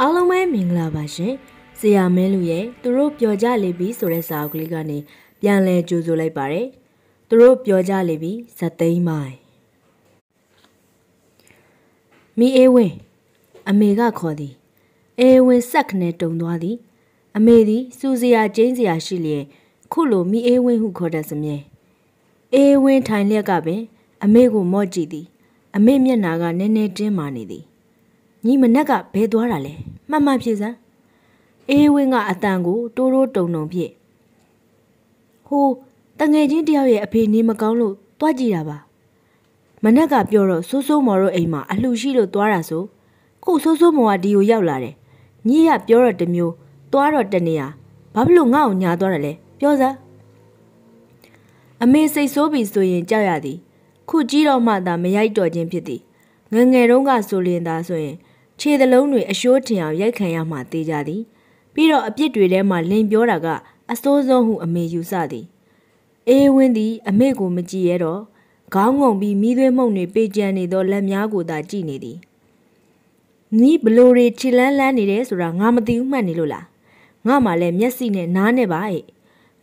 အားလုံးပဲမင်္ဂလာပါရှင်။ဆရာမဲလူရဲ့သူတို့ပြောကြလေပြီဆိုတဲ့စာအုပ်ကလေးကနေပြန်လဲကြိုဆိုလိုက်ပါတယ်။သူတို့ပြောကြလေပြီဇသိမ်းမိုင်။မိအေးဝင်းအမေကခေါ်သည်။အေးဝင်းဆက်ခနဲ့တုံသွားသည်။အမေသည်စူစရာကျင်းစရာရှိလျက်ခုလိုမိအေးဝင်းဟုခေါ်တတ်စမြဲ။အေးဝင်းထိုင်လျက်ကပင် အမေကိုမော့ကြည့်သည်။အမေမျက်နာကနည်းနည်းတင်းမာနေသည်။ ညီမနက်ကဘဲသွားတာလဲမှတ်မှတ်ဖြစ်စမ်းအေးဝင်းကအတန်ကိုတိုးတိုးတုံတုံဖြစ်ဟိုတငယ်ချင်းတယောက်ရဲ့အဖေနေမကောင်းလို့တွားကြည့်တာပါမနက်ကပြောတော့စိုးစိုးမော်တို့အိမ်မှာအလှရှိလို့သွားတာဆိုခုစိုးစိုးမော်ကဒီကိုရောက်လာတယ်ညီရပြောတော့တမျိုးသွားတော့တနေရဘာဖြစ်လို့ငါ့ကိုညာသွားတယ်လဲပြောစမ်းအမေစိတ်ဆိုးပြီဆိုရင်ကြောက်ရသည် ခုကြီးတော့မှသာမရိုက်တော်ခြင်းဖြစ်သည်ငငယ်တုန်းကဆိုလျင်သာဆိုရင် ခြေသလုံးတွေအရှိုးထင်အောင်ရိုက်ခံရမှသေးကြသည် ပြီးတော့အပြစ်တွေထဲမှာလင်ပြောတာကအစိုးဆုံးဟုအမေယူဆသည်အေးဝင်းသည် အမေကိုမကြည့်ရတော့ခေါင်းငုံပြီးမိသွေးမှုန့်တွေပေကြံနေသောလက်များကိုသာကြည့်နေသည်နီးဘလိုတွေခြေလန်းလန်းနေတယ်ဆိုတာငါမသိဘူးမှတ်နေလို့လားငါမှလည်းမျက်စိနဲ့နားနဲ့ပါဟဲ့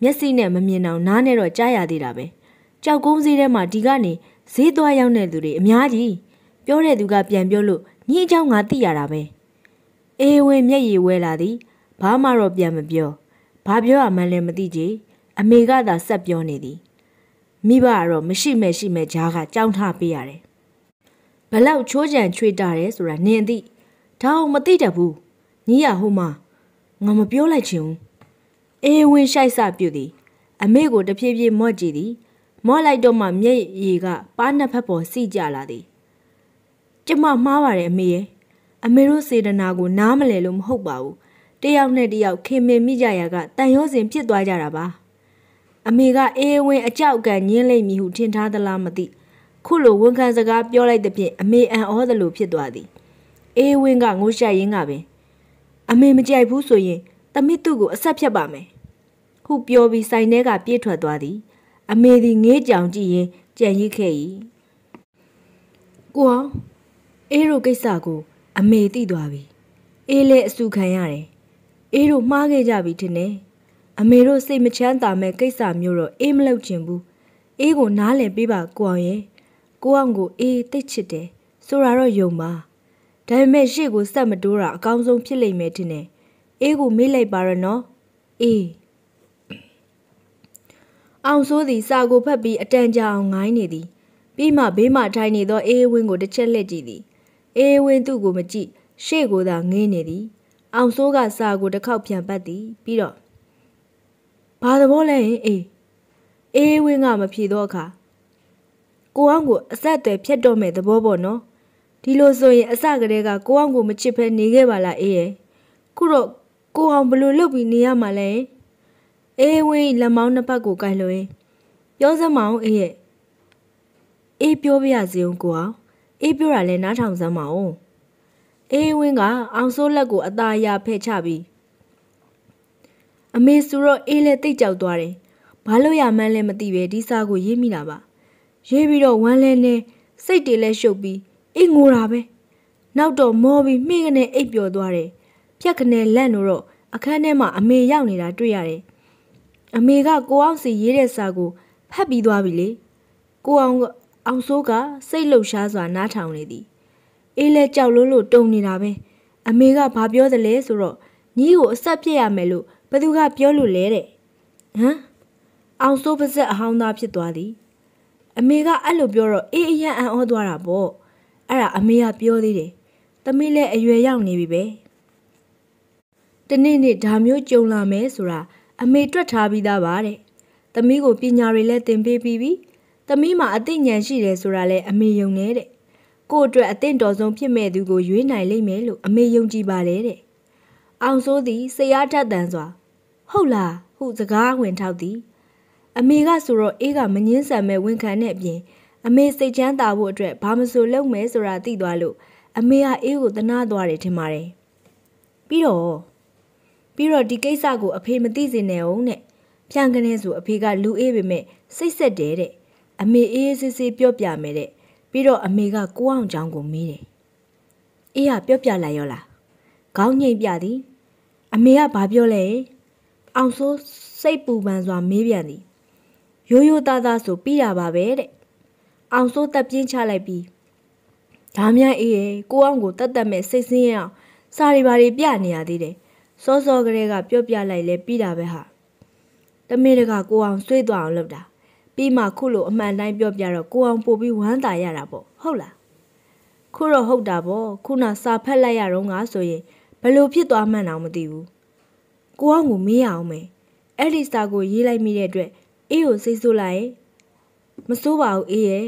မျက်စိနဲ့မမြင်အောင်နားနဲ့တော့ကြားရသေးတာပဲကြောက်ကုန်းစည်းထဲမှာဒီကနေဈေးသွားရောက်နေသူတွေအများကြီးပြောတဲ့သူကပြန်ပြောလို့ ညီအเจ้าငါသိရတာပဲအေးဝင်မျက်ရည်ဝဲလာသည်ဘာမှတော့ပြန်မပြောဘာပြောရမှန်းလည်းမသိကြအမေကသာဆက်ပြောနေသည်မိဘကတော့မရှိမဲ့ရှိမဲ့ဂျားကကြောင်းထားပေးရတယ်ဘလောက်ချိုးကြံချွေတာတယ်ဆိုတာနင်သိဒါအောင်မသိတတ်ဘူးညီရဟိုမှာငါမပြောလိုက်ချင်ဘူးအေးဝင်ရှိုက်စပြုတ်သည် အမေကိုတဖြည်းဖြည်းမော့ကြည့်သည်မော့လိုက်တော့မှမျက်ရည်ကပါးနှစ်ဖက်ပေါ်စီကြလာသည် ကျမမှားပါတယ်အမေရဲ့အမေတို့စေတနာကိုနားမလည်လို့မဟုတ်ပါဘူးတယောက်နဲ့တယောက်ခင်မင်မိကြရာကတန်ရောစင်ဖြစ်သွားကြတာပါအမေကအေးဝင်းအကြောက်ကန်ညင်းလိမ့်မည်ဟုထင်ထားသလားမသိခုလိုဝန်ခံစကားပြောလိုက်တဲ့ဖြင့်အမေအံ့ဩသလိုဖြစ်သွားသည်အေးဝင်းကငိုရှိုက်ရင်းကပင် အမေမကြိုက်ဘူးဆိုရင်တမိသူ့ကိုအဆက်ဖြတ်ပါမယ်ဟုပြောပြီးဆိုင်ထဲကပြေးထွက်သွားသည် အမေသည်ငေးကြောင်ကြည့်ရင်ကြံရစ်ခဲ့၏ကိုအောင် အေးတို့ကိစ္စကို အမေသိသွားပြီအေးလည်းအဆူခံရတယ်အေးတို့မှားခဲ့ကြပြီထင်တယ်အမေတို့စိတ်မချမ်းသာမဲ့ကိစ္စမျိုးတော့အေးမလုပ်ချင်ဘူးအေးကိုနားလည်ပေးပါကိုအောင်ရဲ့ကိုအောင်ကိုအေးသိချစ်တယ်ဆိုတာတော့ယုံပါဒါပေမဲ့ရှေ့ကိုစက်မတိုးတာအကောင်းဆုံးဖြစ်လိမ့်မယ်ထင်တယ်အေးကိုမေးလိုက်ပါရနော်အေးအောင်စိုးသည်စာကိုဖတ်ပြီးအတန်ကြာအောင်ငိုင်းနေသည်ပြီးမှဘေးမှထိုင်နေသောအေးဝင်းကိုတစ်ချက်လှည့်ကြည့်သည် အေးဝင်းသူ့ကိုမကြည့်ရှေ့ကိုသာငင်းနေသည်အောင်စိုးကစာကိုတစ်ခေါက်ပြန်ပတ်သည်ပြီးတော့ဘာသဘောလဲအေးအေးဝင်းကမဖြေတော့အခါကိုအောင်ကိုအဆက်အသွယ်ဖြတ်တော့မဲ့သဘောပေါ့နော်ဒီလိုဆိုရင်အစကတည်းကကိုအောင်ကိုမချစ်ဖဲနေခဲ့ပါလားအေးရဲ့ခုတော့ကိုအောင်ဘလို့လုပ်ပြီးနေရမှာလဲအေးဝင်းလက်မောင်းနှစ်ဖက်ကိုကိုင်လို့ရင်ပြောစမ်းမအောင်အေးရဲ့အေးပြောပြရစီအောင်ကိုအောင် အေးပြောတာလဲနားထောင်စမ်းမအောင်အေးဝင်းကအောင်စိုးလက်ကိုအသာရဖဲ့ချပြီးအမေဆိုတော့အေးလဲတိတ်ကြောက်သွားတယ်ဘာလို့ရမှန်းလဲမသိပဲဒီစာကိုရေးမိတာပါရေးပြီးတော့ဝမ်းလဲနေစိတ်တွေလဲရှုပ်ပြီးအေးငိုတာပဲနောက်တော့မောပြီးမိကနေအိပ်ပျော်သွားတယ်ဖြက်ခနဲ့လက်နို့တော့အခန်းထဲမှာအမေရောက်နေတာတွေ့ရတယ်အမေကကိုအောင်စီရေးတဲ့စာကိုဖတ်ပြီးသွားပြီလေကိုအောင် အောင်စိုးကစိတ်လှုပ်ရှားစွာနားထောင်နေသည်အေးလဲကြောက်လွန်းလို့တုံနေတာပဲအမေကဘာပြောသလဲဆိုတော့ညီးကိုအဆက်ပြစ်ရမယ်လို့ဘသူကပြောလို့လဲတဲ့ဟမ်အောင်စိုးပါဇက်အဟောင်းသားဖြစ်သွားသည်အမေကအဲ့လိုပြောတော့အေးအရန်အံ့ဩသွားတာပေါ့အဲ့ဒါအမေကပြောသေးတယ်သမီးလည်းအရွယ်ရောက်နေပြီပဲတနေ့နေ့ဒါမျိုးကြုံလာမယ်ဆိုတာအမေတွက်ထားပြီးသားပါတဲ့သမီးကိုပညာတွေလည်းသင်ပေးပြီးပြီ သမီးမှာအသိဉာဏ်ရှိတယ်ဆိုတာလဲအမေယုံနေတဲ့ကို့အတွက်အသင့်တော်ဆုံးဖြစ်မဲ့သူကိုရွေးနိုင်လိမ့်မယ်လို့အမေယုံကြည်ပါတယ်တဲ့အောင်စိုးသည်စိတ်အားထက်သန်စွာဟုတ်လားဟုစကားဝင်ထောက်သည်အမေကဆိုတော့အေးကမငင်းဆန်မဲ့ဝန်ခံတဲ့အပြင်အမေစိတ်ချမ်းသာဖို့အတွက်ဘာမဆိုလုပ်မယ်ဆိုတာသိသွားလို့အမေကအေးကိုသနာသွားတယ်ထင်ပါတယ်ပြီးတော့ပြီးတော့ဒီကိစ္စကိုအဖေမသိစေနဲ့အောင်နဲ့ဖြန့်ကနေဆိုအဖေကလူအေးပေမဲ့စိတ်ဆက်တယ်တဲ့ အမေအေးအေးဆေးဆေးပြောပြမယ်တဲ့ပြီးတော့အမေကကိုအောင်ချောင်းကိုမေးတယ်အေးကပြောပြလိုက်ရောလားခေါင်းငိမ့်ပြသည်အမေကဘာပြောလဲအောင်စိုးစိတ်ပူပန်စွာမေးပြန်သည်ရိုးရိုးသားသားဆိုပြီးတာပါပဲတဲ့အောင်စိုးတက်ပြင်းချလိုက်ပြီးဒါမြန်အေးရဲ့ကိုအောင်ကိုတတ်တတ်မဲ့စိတ်ဆင်းရအောင်စာရီပါရီပြနေရသေးတယ်စောစောကလေးကပြော့ပြလိုက်လဲပြီးတာပဲဟာတမင်းတကကိုအောင်ဆွေးသွားအောင်လုပ်တာ ပြီးမှခုလိုအမှန်တိုင်းပြောပြတော့ကိုအောင်ပို့ပြီးဝမ်းသာရတာပေါ့ဟုတ်လားခုတော့ဟုတ်တာပေါ့ခုနစာဖက်လိုက်ရတော့ငါဆိုရင်ဘလို့ဖြစ်သွားမှန်းတော့မသိဘူးကိုအောင်ကိုမေးရအောင်မယ်အဲ့ဒီစာကိုရေးလိုက်မိတဲ့အတွက်အေးကိုစိတ်ဆိုးလိုက်ရင်မစိုးပါဘူးအေးရဲ့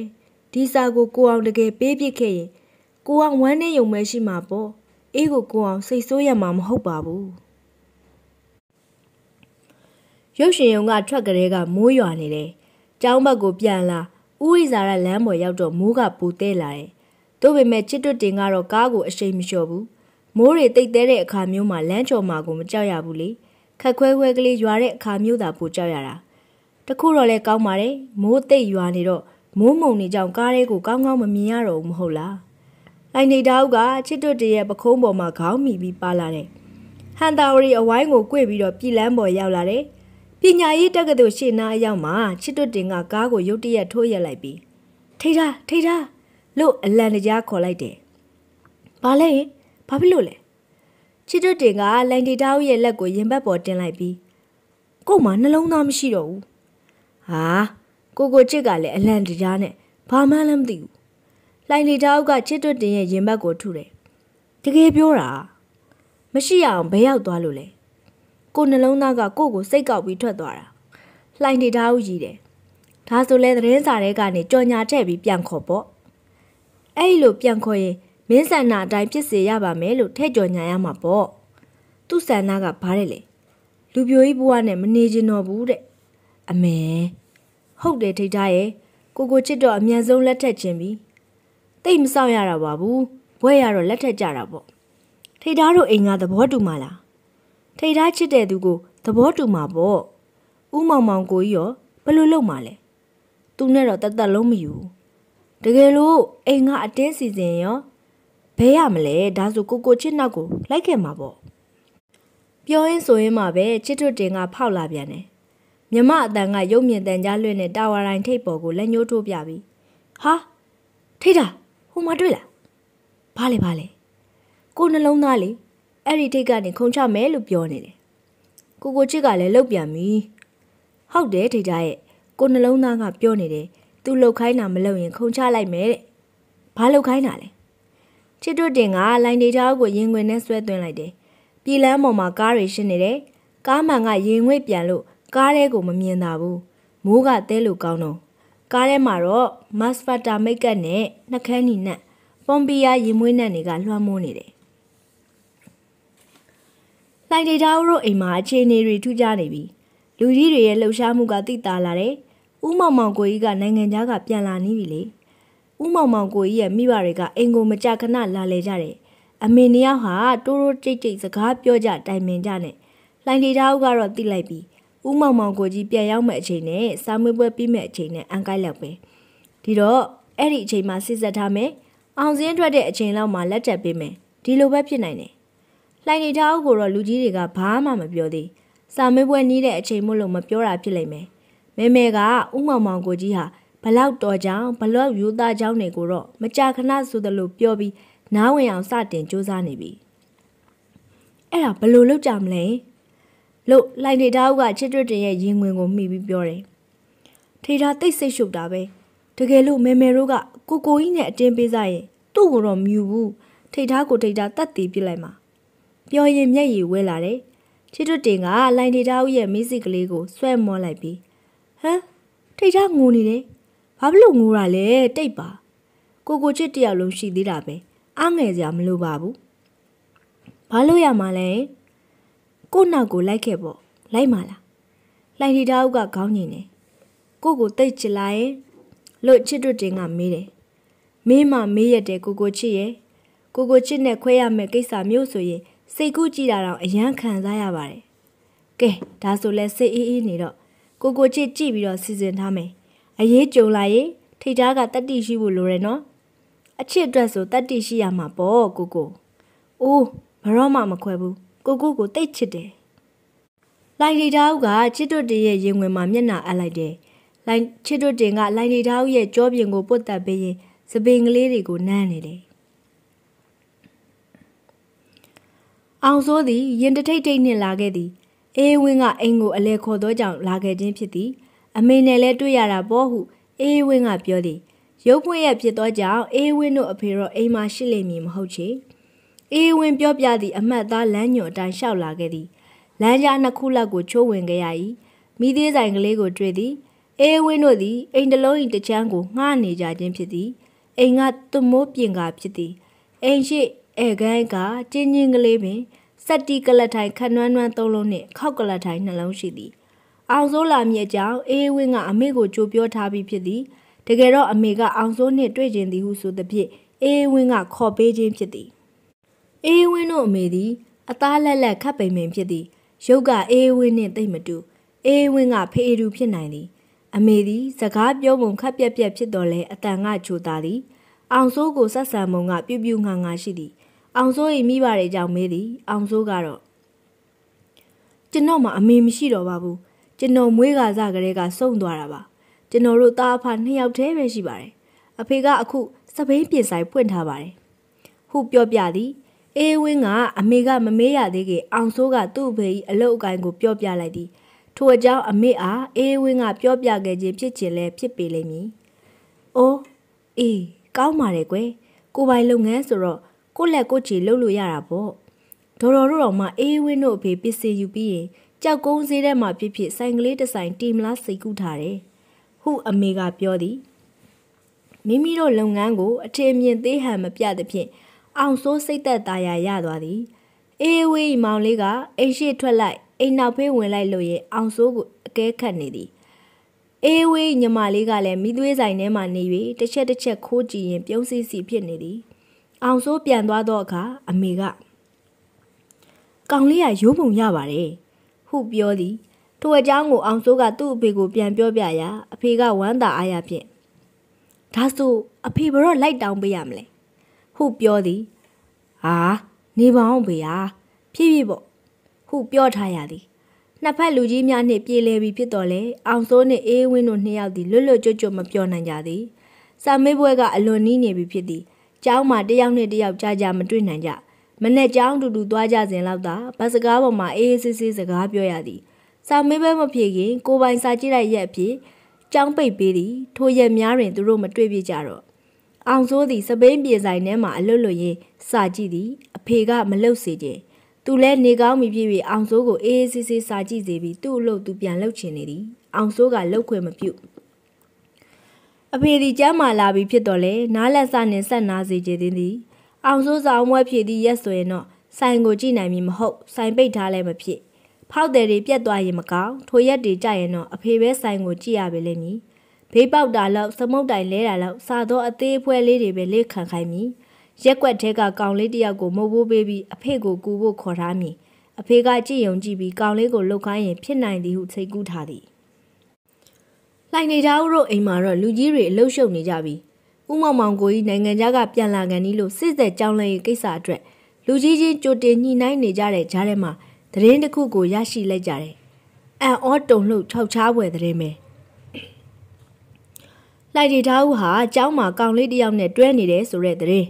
ဒီစာကိုကိုအောင်တကယ်ပေးပြစ်ခဲ့ရင်ကိုအောင်ဝမ်းနဲ့ယုံမဲရှိမှာပေါ့အေးကိုကိုအောင်စိတ်ဆိုးရမှာမဟုတ်ပါဘူးရုပ်ရှင်ရုံကထွက်ကလေးကမိုးရွာနေတယ်။ ကျောင်းဘက်ကိုပြန်လာဥရိဇာရလမ်းပေါ်ရောက်တော့မိုးကပူတဲလာတယ်။သို့ပေမဲ့ချစ်တွတ်တင်ကတော့ကားကိုအရှိန်မလျှော့ဘူး။မိုးတွေတိတ်တဲတဲ့အခါမျိုးမှာလမ်းချော်မှာကိုမကြောက်ရဘူးလေ။ခက်ခွဲခွဲကလေးရွာတဲ့အခါမျိုးသာပိုကြောက်ရတာ။တခုတော့လဲကောင်းပါတယ်။မိုးတိတ်ရွာနေတော့မိုးမုံနေကြောင်ကားလေးကိုကောင်းကောင်းမမြင်ရတော့ဘူးမဟုတ်လား။လိုင်နေတောက်ကချစ်တွတ်တရဲ့ပခုံးပေါ်မှာခေါင်းမိပြီးပါလာတယ်။ဟန်တာဝရီအဝိုင်းကို꿰ပြီးတော့ပြည်လန်းပေါ်ရောက်လာတယ်။ ပညာရေးတက္ကသိုလ်ရှေ့နားအရောက်မှာချစ်တွတ်တင်ကကားကိုရုတ်တရက်ထိုးရက်လိုက်ပြီးထိထားထိထားလို့အလံတကြားခေါ်လိုက်တယ်။ဘာလဲဘာဖြစ်လို့လဲချစ်တွတ်တင်ကလိုင်တီတားဦးရဲ့လက်ကိုရင်ဘတ်ပေါ်တင်လိုက်ပြီးကို့မှာနှလုံးသားမရှိတော့ဘူး။ဟာကိုကိုချစ်ကလည်းအလံတကြားနဲ့ဘာမှလည်းမသိဘူး။လိုင်တီတားဦးကချစ်တွတ်တင်ရဲ့ရင်ဘတ်ကိုထုတယ်။တကယ်ပြောတာမရှိရအောင်ဘယ်ရောက်သွားလို့လဲ ကိုနှလုံးသားကကို့ကိုစိတ်ကောက်ပြီးထွက်သွားတာလှိုင်နေသားဦးကြီးတယ်ဒါဆိုလဲသတင်းစာထဲကနေကြော်ညာထည့်ပြီးပြန်ခေါ်ပေါ့အဲ့လိုပြန်ခေါ်ရင်မင်းဆန္ဒအတိုင်းဖြစ်စေရပါမယ်လို့ထည့်ကြော်ညာရမှာပေါ့သူ့ဆန္ဒကဘာတဲ့လေလူပြိုကြီးဘဝနဲ့မနေချင်တော့ဘူးတဲ့အမေဟုတ်တယ်ထိတ်ထားရဲ့ကိုကိုချစ်တော့အမြန်ဆုံးလက်ထက်ခြင်းပြီတိတ်မဆောက်ရတာပါဘူးဘွဲရတော့လက်ထက်ကြတာပေါ့ထိတ်ထားတို့အိမ်ကသဘောတူမှာလား ထိတ်ထားချစ်တဲ့သူကိုသဘောတူမှာပေါ့ဥမောင်မောင်ကိုကြီးရောဘယ်လိုလုပ်မှာလဲသူနဲ့တော့တသက်လုံးမယူတကယ်လို့အိမ်ကအတင်းစီစဉ်ရောဘဲရမလဲဒါဆိုကိုကိုချစ်နောက်ကိုလိုက်ခဲ့မှာပေါ့ပြောရင်းဆိုရင်းမှာပဲချစ်ထွတ်တင်ကဖောက်လာပြန်တယ်မြမအတန်ကရုပ်မြင်တန်ကြားလွှင့်တဲ့တာဝါတိုင်းထိပ်ပေါ်ကိုလက်ညှိုးထိုးပြပြီးဟာထိတ်တာဟိုမှာတွေ့လားဘာလဲဘာလဲကိုနှလုံးသားလေ အဲ့ဒီထိတ်ကနေခုံချမယ်လို့ပြောနေတယ်ကိုကိုချစ်ကလည်းလှုပ်ပြန်ပြီဟုတ်တယ်ထိတ်သားရဲ့ကိုနှလုံးသားကပြောနေတယ်သူလှုပ်ခိုင်းတာမလုပ်ရင်ခုံချလိုက်မယ်တဲ့ဘာလှုပ်ခိုင်းတာလဲချစ်တွတ်တင်ကလိုင်းဒေတာကိုရင်ခွင်နဲ့ဆွဲသွင်းလိုက်တယ်ပြည်လမ်းပေါ်မှာကားတွေရှင်းနေတယ်ကားမှန်ကရင်ငွေ့ပြန်လို့ကားထဲကိုမမြင်တာဘူးမိုးကတဲလို့ကောင်းတော့ကားထဲမှာတော့မတ်စဖတ်တာမိတ်ကပ်နဲ့နှကန်းနီနဲ့ပွန်ပီယာရင်မွေးနဲ့တွေကလွှမ်းမိုးနေတယ် လှိုင်ဒေတာတို့အိမ်မှာအခြေအနေတွေထူးခြားနေပြီလူကြီးတွေရဲ့လှုပ်ရှားမှုကသိတာလာတယ်ဥမောင်မောင်ကိုကြီးကနိုင်ငံသားကပြန်လာနေပြီလေဥမောင်မောင်ကိုကြီးရဲ့မိဘတွေကအိမ်ကိုမကြခဏလာလေကြတယ်အမေနှစ်ယောက်ဟာတိုးတိုးတိတ်တိတ်စကားပြောကြတိုင်ပင်ကြနဲ့လှိုင်ဒေတာကတော့သိလိုက်ပြီဥမောင်မောင်ကိုကြီးပြန်ရောက်မဲ့အချိန်နဲ့စာမွေးပွဲပြီးမဲ့အချိန်နဲ့အန်ကိုက်လောက်ပဲဒီတော့အဲ့ဒီအချိန်မှာစစ်ဆက်ထားမယ်အောင်စင်းထွက်တဲ့အချိန်လောက်မှာလက်တက်ပေးမယ်ဒီလိုပဲဖြစ်နိုင်တယ် လှိုင်နေထားအုပ်ကိုတော့လူကြီးတွေကဘာမှမပြောသေးစာမေးပွဲနီးတဲ့အချိန်မို့လို့မပြောတာဖြစ်လိမ့်မယ်မဲမဲကဥမောင်မောင်ကိုကြီးဟာဘလောက်တော်ကြောင်ဘလောက်ယူသားကြောင်တွေကိုတော့မကြာခဏဆိုသလိုပြောပြီးနားဝင်အောင်စတင်စူးစမ်းနေပြီအဲ့ဒါဘလို့လုပ်ကြမလဲလို့လှိုင်နေထားအုပ်ကချစ်တွတ်တင်ရဲ့ရင်ဝင်ကိုမှီပြီးပြောတယ်ထေတာတိတ်ဆိတ်ရှုပ်တာပဲတကယ်လို့မဲမဲတို့ကကိုကိုကြီးနဲ့အတင်းပေးစားရင်သူ့ကိုတော့မယူဘူးထိတ်ထားကိုထိတ်ထားတတ်တည်ပြစ်လိုက်မှာ ပြောရင်မျက်ရည်ဝဲလာတယ်ချစ်တွတင်ကလိုင်ဒေတာဦးရဲ့မီးစစ်ကလေးကိုဆွဲမောလိုက်ပြီးဟမ်ထိတ်ထားငိုနေတယ်ဘာဖြစ်လို့ငိုတာလဲတိတ်ပါကိုကိုချစ်တယောက်လုံးရှိသေးတာပဲအားငယ်စရာမလိုပါဘူးဘာလို့ရမှာလဲကိုနောက်ကိုလိုက်ခဲ့ပေါ့လိုက်ပါလားလိုင်ဒီတာအုပ်ကခေါင်းညင်နေကိုကိုတိတ်ချလာရင်လို့ချစ်တွတင်ကမေးတယ်မင်းမမေးရတဲ့ကိုကိုချစ်ရဲ့ကိုကိုချစ်နဲ့ခွဲရမယ့်ကိစ္စမျိုးဆိုရင် စိတ်ကူးကြည့်တာတော့အယမ်းခံစားရပါတယ်။ကဲဒါဆိုလဲစိတ်အေးအေးနေတော့ကိုကိုချစ်ကြည့်ပြီးတော့စီစဉ်ထားမယ်။အရေးကြုံလာရင်ထိတ်သားကတတိရှိဖို့လိုတယ်နော်။အချစ်အတွက်ဆိုတတိရှိရမှာပေါ့ကိုကို။အိုးဘဘရောမှမခွဲဘူးကိုကိုကိုတိတ်ချစ်တယ်လိုင်ဒီတာဦးကချစ်တွတ်တင်ရဲ့ရင်ဝင်မှာမျက်နှာအပ်လိုက်တယ်လိုင်ချစ်တွတ်တင်ကလိုင်ဒီတာဦးရဲ့ကြောပြင်ကိုပုတ်တက်ပေးရင်စပင်ကလေးတွေကိုနမ်းနေတယ် အောင်စိုးသည်ရင်တထိတ်ထိတ်နှင့်လာခဲ့သည်အေးဝင်းကအိမ်ကိုအလဲခေါ်သောကြောင့်လာခဲ့ခြင်းဖြစ်သည်အမေနဲ့လည်းတွေ့ရတာပေါ့ဟုအေးဝင်းကပြောသည်ရုပ်ဖွင့်ရဖြစ်သောကြောင့်အေးဝင်းတို့အဖေတော့အိမ်မှာရှိလိမ့်မည်မဟုတ်ချေအေးဝင်းပြောပြသည့်အမတ်သားလမ်းညွန်အတိုင်းလျှောက်လာခဲ့သည်လမ်းကြားနှစ်ခုလောက်ကိုချိုးဝင်ခဲ့ရ၏မိသေးဆိုင်ကလေးကိုတွေ့သည်အေးဝင်းတို့သည်အိမ်တလုံး၏တချမ်းကိုငှားနေကြခြင်းဖြစ်သည်အိမ်ကသွမိုးပြင်ကာဖြစ်သည်အိမ်ရှိ အဲကိုင်းကကျင်းချင်းကလေးပင်စက်တီကလထိုင်ခနွမ်းနွမ်းသုံးလုံးနှင့်ခောက်ကလထိုင်နှလုံးရှိသည်အောင်စိုးလာမြစ်ကြောင့်အေးဝင်းကအမေကိုကြိုပြောထားပြီးဖြစ်သည်တကယ်တော့အမေကအောင်စိုးနှင့်တွေ့ကျင်သည်ဟုဆိုသဖြင့်အေးဝင်းကခေါ်ပေးခြင်းဖြစ်သည်အေးဝင်းတို့အမေသည်အသားလက်လက်ခတ်ပိန်ပိန်ဖြစ်သည်ရုပ်ကအေးဝင်းနှင့်တိတ်မတူအေးဝင်းကဖေးအူဖြစ်နိုင်သည်အမေသည်စကားပြောပုံခက်ပြက်ပြက်ဖြစ်တော်လဲအတန်ကချိုတာသည်အောင်စိုးကိုဆက်ဆံမုံကပြူးပြူးငါငါရှိသည် အောင်စိုး၏မိဘတွေကြောင့်မေးသည်အောင်စိုးကတော့ကျွန်တော်မှအမေမရှိတော့ပါဘူးကျွန်တော်မွေးကားစားကလေးကစုံသွားတာပါကျွန်တော်တို့သားအဖနှစ်ယောက်တည်းပဲရှိပါတယ်အဖေကအခုစပိန်ပြင်ဆိုင်ဖွင့်ထားပါတယ်ဟုပြောပြသည်အေးဝင်းကအမေကမမေးရသေးခင်အောင်စိုးကသူ့အဖေ၏အလုတ်အကိုင်ကိုပြောပြလိုက်သည်ထိုအကြောင်းအမေအားအေးဝင်းကပြောပြခဲ့ခြင်းဖြစ်ခြင်းလဲဖြစ်ပေလိမ့်မည်။အိုးအေးကောင်းပါတယ်ကွယ်။ကိုပိုင်လုပ်ငန်းဆိုတော့ ကိုလက်ကိုချီလှုပ်လို့ရတာပေါ့။ဒေါ်တော်တို့တော့မှအေးဝင်းတို့အဖေပစ္စည်းယူပြီးရင်ကြောက်ကုန်းဈေးထဲမှာဖြစ်ဖြစ်ဆိုင်ကလေးတစ်ဆိုင်တီမလားစိတ်ကူးထားတယ်။ဟုအမေကပြောသည်။မိမိတို့လုပ်ငန်းကိုအထင်မြင်သေးဟန်မပြသဖြင့်အောင်စိုးစိတ်သက်သာယာရသွားသည်။အေးဝေးမောင်လေးကအိမ်ရှိထွက်လိုက်အိမ်နောက်ဖေးဝင်လိုက်လို့ရဲ့အောင်စိုးကိုအကဲခတ်နေသည်အေးဝေးညီမလေးကလည်းမိသွေးဆိုင်ထဲမှာနေ၍တစ်ချက်တစ်ချက်ခိုးကြည့်ရင်ပြုံးစီစီဖြစ်နေသည် အောင်စိုးပြန်သွားတော့အခါအမေကကောင်လေးကရိုးပုံရပါတယ်ဟုပြောသည်ထိုအကြောင်းကိုအောင်စိုးကသူ့အဖေကိုပြန်ပြောပြရာအဖေကဝမ်းသာအားရဖြင့်ဒါဆိုအဖေဘရော့လိုက်တောင်းပေးရမလဲဟုပြောသည်ဟာနေပါအောင်ဖေဟာဖြည်းဖြည်းပေါ့ဟုပြောထားရသည်နှစ်ဖက်လူကြီးများနှင့်ပြေလည်ပြီးဖြစ်တော်လဲအောင်စိုးနှင့်အေးဝင်းတို့နှစ်ယောက်သည်လွတ်လွတ်ကျွတ်ကျွတ်မပြောနိုင်ကြသည်စာမေးပွဲကအလွန်နီးနေပြီဖြစ်သည် ကျောင်းမှာတယောက်နဲ့တယောက်ကြားကြားမတွေ့နိုင်ကြမနဲ့ကျောင်းတူတူသွားကြစဉ်လောက်သာဘတ်စကားပေါ်မှာအေးအေးဆေးဆေးစကားပြောရသည်စာမေးပွဲမဖြေခင်ကိုပိုင်စာကြည့်လိုက်ရက်ဖြစ်ကျောင်းပိတ်ပေးသည်ထိုရက်များတွင်သူတို့မတွေ့ပြကြတော့အောင်စိုးသည်စပိန်ပြေဆိုင်ထဲမှာအလွတ်လွတ်ရင်းစာကြည့်သည်အဖေကမလှုပ်စေခြင်းသူလည်းနေကောင်းပြီဖြစ်ပြီးအောင်စိုးကိုအေးအေးဆေးဆေးစာကြည့်စေပြီးသူ့အလုပ်သူပြန်လုပ်ချင်နေသည်အောင်စိုးကလှုပ်ခွင့်မပြု အဖေဒီကျမ်းမာလာပြီဖြစ်တော့လေနားလက်စနဲ့ဆက်နာစေခြင်းသည်အောင်စိုးဆောင်မွဲဖြည့်သည့်ရက်ဆိုရင်တော့ဆိုင်ကိုကြည့်နိုင်မည်မဟုတ်ဆိုင်ပိတ်ထားလည်းမဖြစ်ဖောက်တယ်တွေပြက်သွားရင်မကောင်းထိုရက်တွေကြရင်တော့အဖေပဲဆိုင်ကိုကြည့်ရပါလိမ့်မည်ဘေးပေါက်တာလောက်စမုတ်တိုင်လဲတာလောက်စားသောအသေးအဖွဲလေးတွေပဲလေးခံခိုင်းမည်ရက်ွက်ထဲကကောင်လေးတယောက်ကိုမုတ်ဘိုးပေးပြီးအဖေကိုကူဖို့ခေါ်ထားမည်အဖေကကြည့်ယုံကြည့်ပြီးကောင်လေးကိုလှုပ်ခိုင်းရင်ဖြစ်နိုင်သည်ဟုစိတ်ကူးထားသည် လှိုင်နေသားဦးတို့အိမ်မှာတော့လူကြီးတွေအလုရှုပ်နေကြပြီဥမောင်မောင်ကိုကြီးနိုင်ငံခြားကပြန်လာကန်ဒီလို့စစ်သက်ကြောင်းလဲရေးကိစ္စအတွက်လူကြီးချင်းကြိုတင်ညှိနှိုင်းနေကြတဲ့ကြားထဲမှာသတင်းတစ်ခုကိုရရှိလိုက်ကြတယ်အန်အောတုံလှုပ်ခြောက်ချားပွဲသတင်းပဲလိုက်တီသားဦးဟာအเจ้าမှာကောင်လေးတယောက်နဲ့တွဲနေတယ်ဆိုတဲ့သတင်း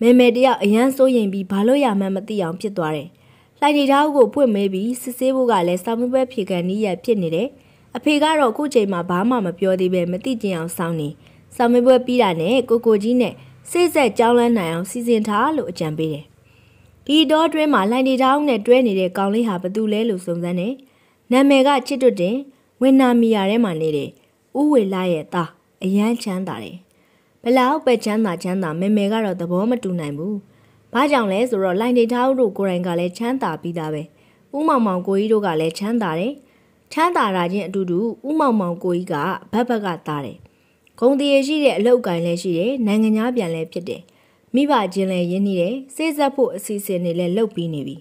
မဲမဲတယောက်အရန်စိုးရင်ပြီးဘာလို့ရမှန်းမသိအောင်ဖြစ်သွားတယ်။လှိုင်တီသားကိုဖွင့်မဲပြီးစစ်ဆေးဖို့ကလည်းစောင်းမပွဲဖြေကန်နီးရဖြစ်နေတယ်။ အဖေကတော့အခုချိန်မှာဘာမှမပြောသေးပဲမသိကျင်အောင်စောင်းနေ။စောင်းမပွဲပြီးတာနဲ့ကိုကိုကြီးနဲ့စိတ်ဆက်ကြောင်းလန်းနိုင်အောင်စီစဉ်ထားလို့အကြံပေးတယ်။ဒီတော့တွင်းမှာလှိုင်တီသားနဲ့တွဲနေတဲ့ကောင်လေးဟာဘသူလဲလို့စုံစမ်းတယ်။နာမည်ကချစ်တွတ်တင်ဝင်းနာမီယာထဲမှာနေတယ်။ဥဝေလာရဲ့သားအရန်ချမ်းသာတယ်။ဘလောက်ပဲချမ်းသာချမ်းသာမေမေကတော့သဘောမတူနိုင်ဘူး။ဘာကြောင့်လဲဆိုတော့လိုင်နေသားတို့ကိုယ်တိုင်ကလည်းချမ်းသာပြီးသားပဲ။ဥမောင်မောင်ကိုကြီးတို့ကလည်းချမ်းသာတယ်။ ချမ်းသာတာချင်းအတူတူဥမောင်မောင်ကိုကြီးကဘက်ဘက်ကသားတယ်။ဂုံတရေရှိတဲ့အလောက်ကိုင်းလည်းရှိတယ်။နိုင်ငံသားပြန်လည်းဖြစ်တယ်။မိဘချင်းလည်းရင်းနှီးတယ်။စိတ်ဆက်ဖို့အစီအစဉ်တွေလည်းလုပ်ပြီးနေပြီ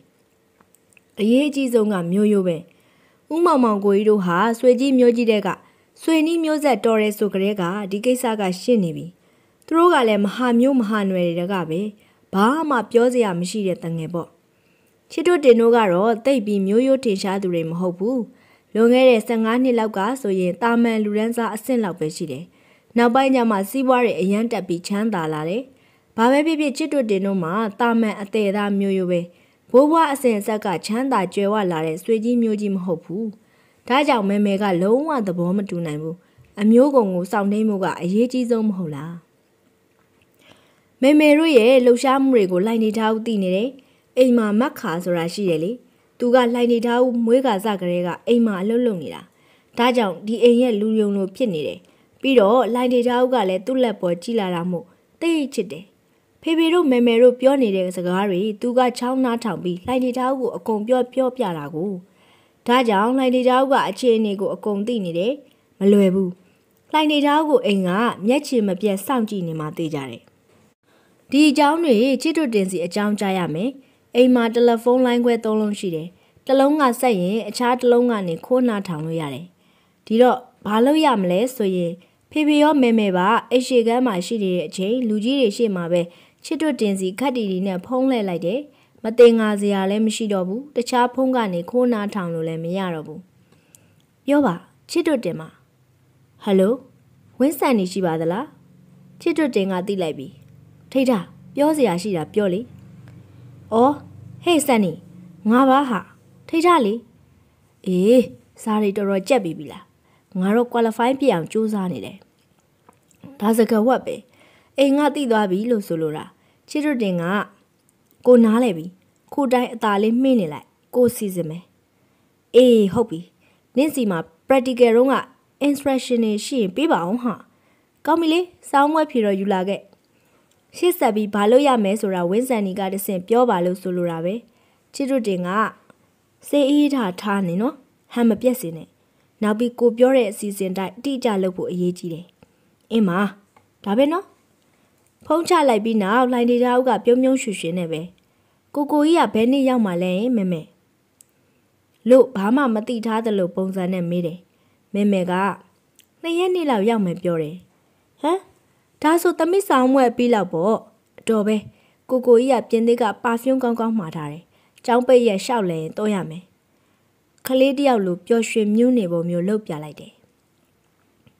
။အရေးအကြီးဆုံးကမျိုးရိုးပဲ။ဥမောင်မောင်ကိုကြီးတို့ဟာဆွေကြီးမျိုးကြီးတဲ့ကဆွေနီးမျိုးဆက်တော်ရဲဆိုကြတဲ့ကဒီကိစ္စကရှင်းနေပြီ။သူတို့ကလည်းမဟာမျိုးမဟာနွယ်တွေကပဲဘာမှပြောစရာမရှိတဲ့တငယ်ပေါ့ချစ်တို့တင်တို့ကတော့တိတ်ပြီးမျိုးရိုးထင်ရှားသူတွေမဟုတ်ဘူး လွန်ခဲ့တဲ့15နှစ်လောက်ကဆိုရင်တာမန်လူရန်စားအဆင့်လောက်ပဲရှိတယ်နောက်ပိုင်းကျမှစီးပွားတွေအရန်တက်ပြီးချမ်းသာလာတယ်ဘာပဲဖြစ်ဖြစ်ချစ်တို့တင်တို့မှာတာမန်အသေးသားမျိုးရိုးပဲဘိုးဘွားအစဉ်အဆက်ကချမ်းသာကြွယ်ဝလာတဲ့ဆွေကြီးမျိုးကြီးမဟုတ်ဘူးဒါကြောင့်မဲမဲကလုံးဝသဘောမတူနိုင်ဘူးအမျိုးကုံကိုစောင့်နှိမ့်မှုကအရေးကြီးဆုံးမဟုတ်လားမေမေတို့ရဲ့လှူရှားမှုတွေကိုလိုက်နေထားဦးသိနေတယ်အိမ်မှာမက်ခါဆိုတာရှိတယ်လေ သူကလိုက်နေထားဦးမွေးကစားကလေးကအိမ်မှာအလုပ်လုပ်နေတာဒါကြောင့်ဒီအိမ်ရဲ့လူယုံလိုဖြစ်နေတယ်ပြီးတော့လိုက်နေထားဦးကလည်းသူ့လက်ပေါ်ကြည့်လာတာမို့တိတ်ချစ်တယ်ဖေဖေတို့မေမေတို့ပြောနေတဲ့စကားတွေသူကချောင်းနားထောင်ပြီးလိုက်နေထားဦးကိုအကုန်ပြောပြောပြတာကိုဒါကြောင့်လိုက်နေထားဦးကအခြေအနေကိုအကုန်သိနေတယ်မလွယ်ဘူးလှိုင်နေသားကိုအိမ်ကမျက်ခြေမပြတ်စောင့်ကြည့်နေမှသိကြတယ်။ဒီအကြောင်းတွေချစ်တွတင်စီအကြောင်းကြားရမယ်။ အိမ်မှာတယ်လီဖုန်းလိုင်းခွဲသုံးလုံးရှိတယ်။တစ်လုံးကဆက်ရင်အခြားတစ်လုံးကနေခိုးနာထောင်လို့ရတယ်။ဒီတော့ဘာလို့ရမလဲဆိုရင်ဖေဖေရောမေမေပါအိတ်ရှိကမ်းမှာရှိနေတဲ့အချိန်လူကြီးတွေရှေ့မှာပဲချစ်တွတင်စီခက်တီတီနဲ့ဖုံးလှည့်လိုက်တယ်။မတင်ငါစရာလည်းမရှိတော့ဘူး။တခြားဖုံးကနေခိုးနာထောင်လို့လည်းမရတော့ဘူး။ပြောပါချစ်တွတင်မှာဟယ်လိုဝင်းဆန်နေရှိပါသလားချစ်တွတင်ကသိလိုက်ပြီထိတ်တာပြောစရာရှိတာပြောလေ အော်ဟေးဆန်နီငါပါဟာထိတ်တာလေအေးစားရီတော်တော်ကြက်ပြီပြီလားငါတော့ qualify ပြအောင်စူးစမ်းနေတယ်ဒါစကဝက်ပဲအိမ်ငါတိသွားပြီလို့ဆိုလိုတာချစ်တွတင်ကကိုနားလဲပြီခုတိုင်းအသာလေးမှင်းနေလိုက်ကိုစီစဉ်မယ်အေးဟုတ်ပြီနင့်စီမှာ practical တုန်းက instruction တွေရှိရင်ပေးပါအောင်ဟာကောင်းပြီလေစောင်းမွဲဖြေတော့ယူလာခဲ့ ရှေ့ဆက်ပြီးဘာလို့ရမယ်ဆိုတာဝင်းဆန်နီကတဆင့်ပြောပါလို့ဆိုလိုတာပဲချစ်တို့တင်ကစေးအေးထားထားနေနော်ဟမ်မပြက်စင်နဲ့နောက်ပြီးကိုပြောတဲ့အစီအစဉ်တိုင်းအတိအကျလုပ်ဖို့အရေးကြီးတယ်အင်းမဒါပဲနော်ဖုံးချလိုက်ပြီးနောက်လိုင်းဒေတာအုပ်ကပြုံးပြုံးရွှွှွနဲ့ပဲကိုကိုကြီးကဘယ်နှစ်ရောက်မှလဲမမေလို့ဘာမှမသိထားသလိုပုံစံနဲ့မေးတယ်မေမေကနှစ်ရက်နေ့လောက်ရောက်မယ်ပြောတယ်ဟမ် ဒါဆိုသမီးဆောင်မွဲပြီးလောက်ပေါ့အတော်ပဲကိုကိုကြီးကပြင်းသေးကပါဖျုံးကောင်းကောင်းမှာထားတယ်ចောင်းပိတ်ရက်ရှောက်လဲတော့ရမယ်ခလေးတယောက်လိုပျော်ရွှင်မြူးနေပုံမျိုးလှုပ်ပြလိုက်တယ်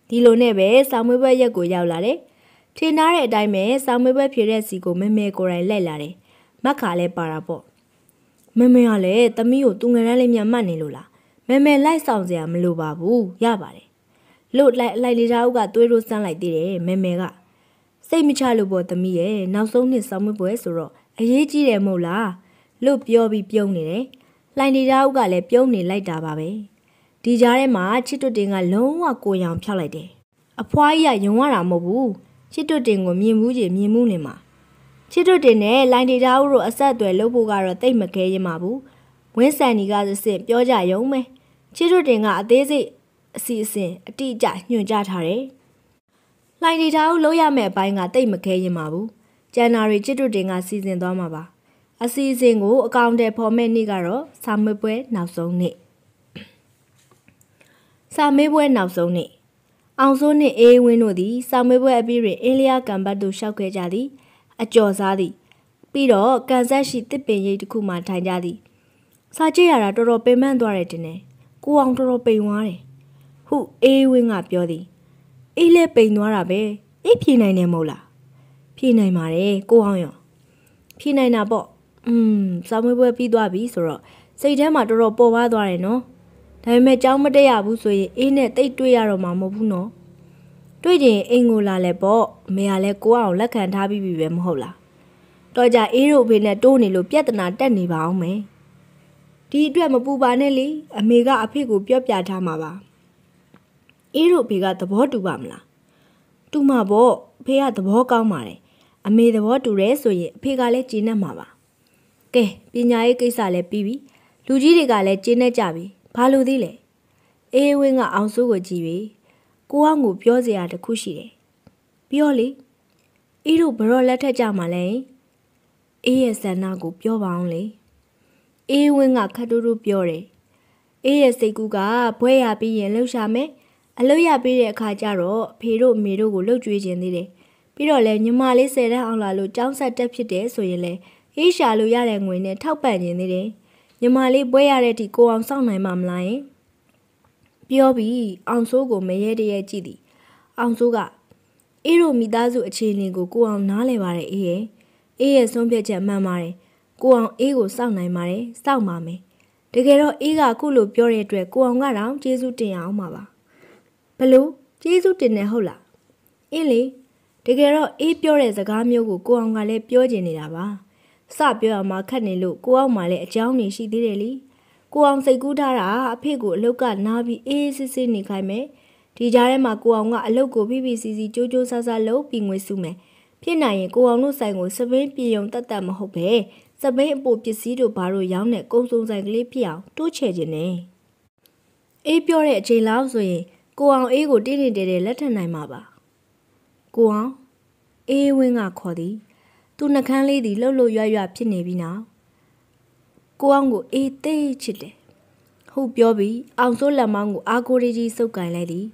ဒီလိုနဲ့ပဲဆောင်မွေးပွဲရက်ကိုရောက်လာတယ်ထင်ထားတဲ့အတိုင်းပဲဆောင်မွေးပွဲဖြေတဲ့စီကိုမဲမဲကိုယ်တိုင်လိုက်လာတယ်မက်ခါလဲပါတာပေါ့မမေကလည်းသမီးကိုသူငရမ်းလေးမြတ်မှတ်နေလို့လားမဲမဲလိုက်ဆောင်စရာမလိုပါဘူးရပါတယ်လို့လိုက်လိုက်လေးသားဦးကသွေးရိုးစမ်းလိုက်သေးတယ်မဲမဲက စိတ်မချလို့ပေါ့သမီးရဲ့နောက်ဆုံးနှစ်ဆောင်မပွဲဆိုတော့အရေးကြီးတယ်မဟုတ်လားလို့ပြောပြီးပြုံးနေတယ်လှိုင်လေးသားဦးကလည်းပြုံးနေလိုက်တာပါပဲဒီကြားထဲမှာချစ်တွတ်တင်ကလုံးဝကိုရောင်ဖြောက်လိုက်တယ်အဖွားကြီးကယုံရတာမဟုတ်ဘူးချစ်တွတ်တင်ကိုမြင်မှုကြီးမြင်မှုနေမှာချစ်တွတ်တင်နဲ့လိုင်ဒေတာဦးတို့အဆက်အသွယ်လုပ်ဖို့ကတော့တိတ်မခဲရင်ပါဘူးဝင်းဆန်နီကစစ်ပြောကြရုံပဲချစ်တို့တင်ကအသေးစိတ်အစီအစဉ်အတိအကျညွှန်ကြားထားတယ်။ လှိုင်ဒီထားကိုလုပ်ရမယ့်အပိုင်းကတိတ်မခဲရင်ပါဘူး။ကျန်နာရီချစ်တို့တင်ကစီစဉ်သွားမှာပါ။အစီအစဉ်ကိုအကောင့်တဲ့ဖော်မဲ့နေ့ကတော့စာမေးပွဲနောက်ဆုံးနေ့။စာမေးပွဲနောက်ဆုံးနေ့အောင်စိုးနှင့်အေးဝင်းတို့သည်စာမေးပွဲအပြီးတွင်အင်းလျာကံပတ်သို့ရှောက်ခဲ့ကြသည်အကျော်စားသည်ပြီးတော့ကန်ဆက်ရှိတစ်ပင်ရိပ်တစ်ခုမှထိုင်ကြသည်စာကြည့်ရတာတော်တော်ပင်ပန်းသွားတယ်တင်တယ်ကိုအောင်တော်တော်ပိန်သွားတယ်ဟုအေးဝင်းကပြောသည် အေးလဲပိန်သွားတာပဲအေးဖြေနိုင်တယ်မဟုတ်လားဖြေနိုင်ပါတယ်ကိုအောင်ရောဖြေနိုင်တာပေါ့อืมစာမွေးပွဲပြီးသွားပြီဆိုတော့စိတ်ထဲမှာတော်တော်ပေါ်ပါသွားတယ်နော်ဒါပေမဲ့ကြောင်းမတက်ရဘူးဆိုရင်အေးနဲ့တိတ်တွေ့ရတော့မှာမဟုတ်ဘူးနော်တွေ့ရင်အိမ်ကိုလာလဲပေါ့အမေကလည်းကိုအောင်လက်ခံထားပြီးပြီပဲမဟုတ်လားတော့ကြအေးတို့အဖေနဲ့တိုးနေလို့ပြဿနာတက်နေပါအောင်မယ်ဒီအတွက်မပူပါနဲ့လေအမေကအဖေကိုပြောပြထားမှာပါ အေးတို့အဖေကသဘောတူပါမလားတူမှာပေါ့အဖေကသဘောကောင်းပါတယ်အမေသဘောတူရဲဆိုရင်အဖေကလည်းကျေနပ်မှာပါကဲပညာရေးကိစ္စလည်းပြီးပြီလူကြီးတွေကလည်းကျေနပ်ကြပြီဘာလို့သေးလဲအေးဝင်းကအောင်စိုးကိုကြည့်ပြီးကိုအောင်ကိုပြောစရာတခုရှိတယ်ပြောလေအေးတို့ဘရော့လက်ထက်ကြမှာလဲအေးရဲ့ဆန္ဒကိုပြောပါအောင်လေအေးဝင်းကခတ်တူးတူးပြောတယ်အေးရဲ့စိတ်ကူးကဘွဲရပြီးရင်လှုပ်ရှားမယ် အလုပ်ရပြီးတဲ့အခါကျတော့ဖေတို့မေတို့ကိုလှုပ်ကြွေးခြင်းသေးတယ်ပြီးတော့လဲညီမလေးဆယ်တန်းအောင်လာလို့ចောင်းဆက်တက်ဖြစ်တယ်ဆိုရင်လဲအေးရှာလို့ရတဲ့ငွေနဲ့ထောက်ပံ့ခြင်းသေးတယ်ညီမလေးပွဲရတဲ့အထိကိုအောင်စောင့်နိုင်မှာမလားယင်ပြောပြီးအောင်စိုးကိုမရဲတရဲကြည့်သည်အောင်စိုးကအေးတို့မိသားစုအခြေအနေကိုကိုအောင်နားလဲပါတယ်အေးရဲ့အေးရဲ့ဆုံးဖြတ်ချက်မှန်ပါတယ်ကိုအောင်အေးကိုစောင့်နိုင်ပါတယ်စောင့်ပါမယ်တကယ်တော့အေးကခုလိုပြောတဲ့အတွက်ကိုအောင်ကတော့ကျေးဇူးတင်အောင်ပါပါ ဘလို့ကျေးဇူးတင်နေဟုတ်လားအင်းလေတကယ်တော့အေးပြောတဲ့စကားမျိုးကိုကိုအောင်ကလည်းပြောကျင်နေတာပါစပြောရမှာခက်နေလို့ကိုအောင်မှလည်းအကြောင်းနေရှိသေးတယ်လीကိုအောင်စိတ်ကူးထားတာအဖေကိုအလုတ်ကနားပြီးအေးစစ်စစ်နေခိုင်းမယ်ဒီကြားထဲမှာကိုအောင်ကအလုတ်ကိုဖိဖိစီစီကြိုးကြိုးဆာဆာလုပ်ပြီးငွေစုမယ်ဖြစ်နိုင်ရင်ကိုအောင်တို့ဆိုင်ကိုစပင်းပြေုံတက်တက်မဟုတ်ပဲစပင်းအပိုပစ္စည်းတို့ဘာလို့ရောင်းတဲ့ကုံစုံဆိုင်ကလေးဖြစ်အောင်တိုးချဲ့ခြင်းနဲ့အေးပြောတဲ့အချိန်လောက်ဆိုရင် ကိုအောင်အေးကိုတင်းတင်းတဲတဲလက်ထပ်နိုင်မှာပါကိုအောင်အေးဝင်းကခေါ်သည်သူနှကန်းလေးသည်လှုပ်လှုပ်ရွရွဖြစ်နေပြီနော်ကိုအောင်ကိုအေးသေးချစ်တယ်ဟုတ်ပြောပြီးအောင်စိုးလက်မောင်းကိုအာကိုရီကြီးစုပ်ကင်လိုက်သည်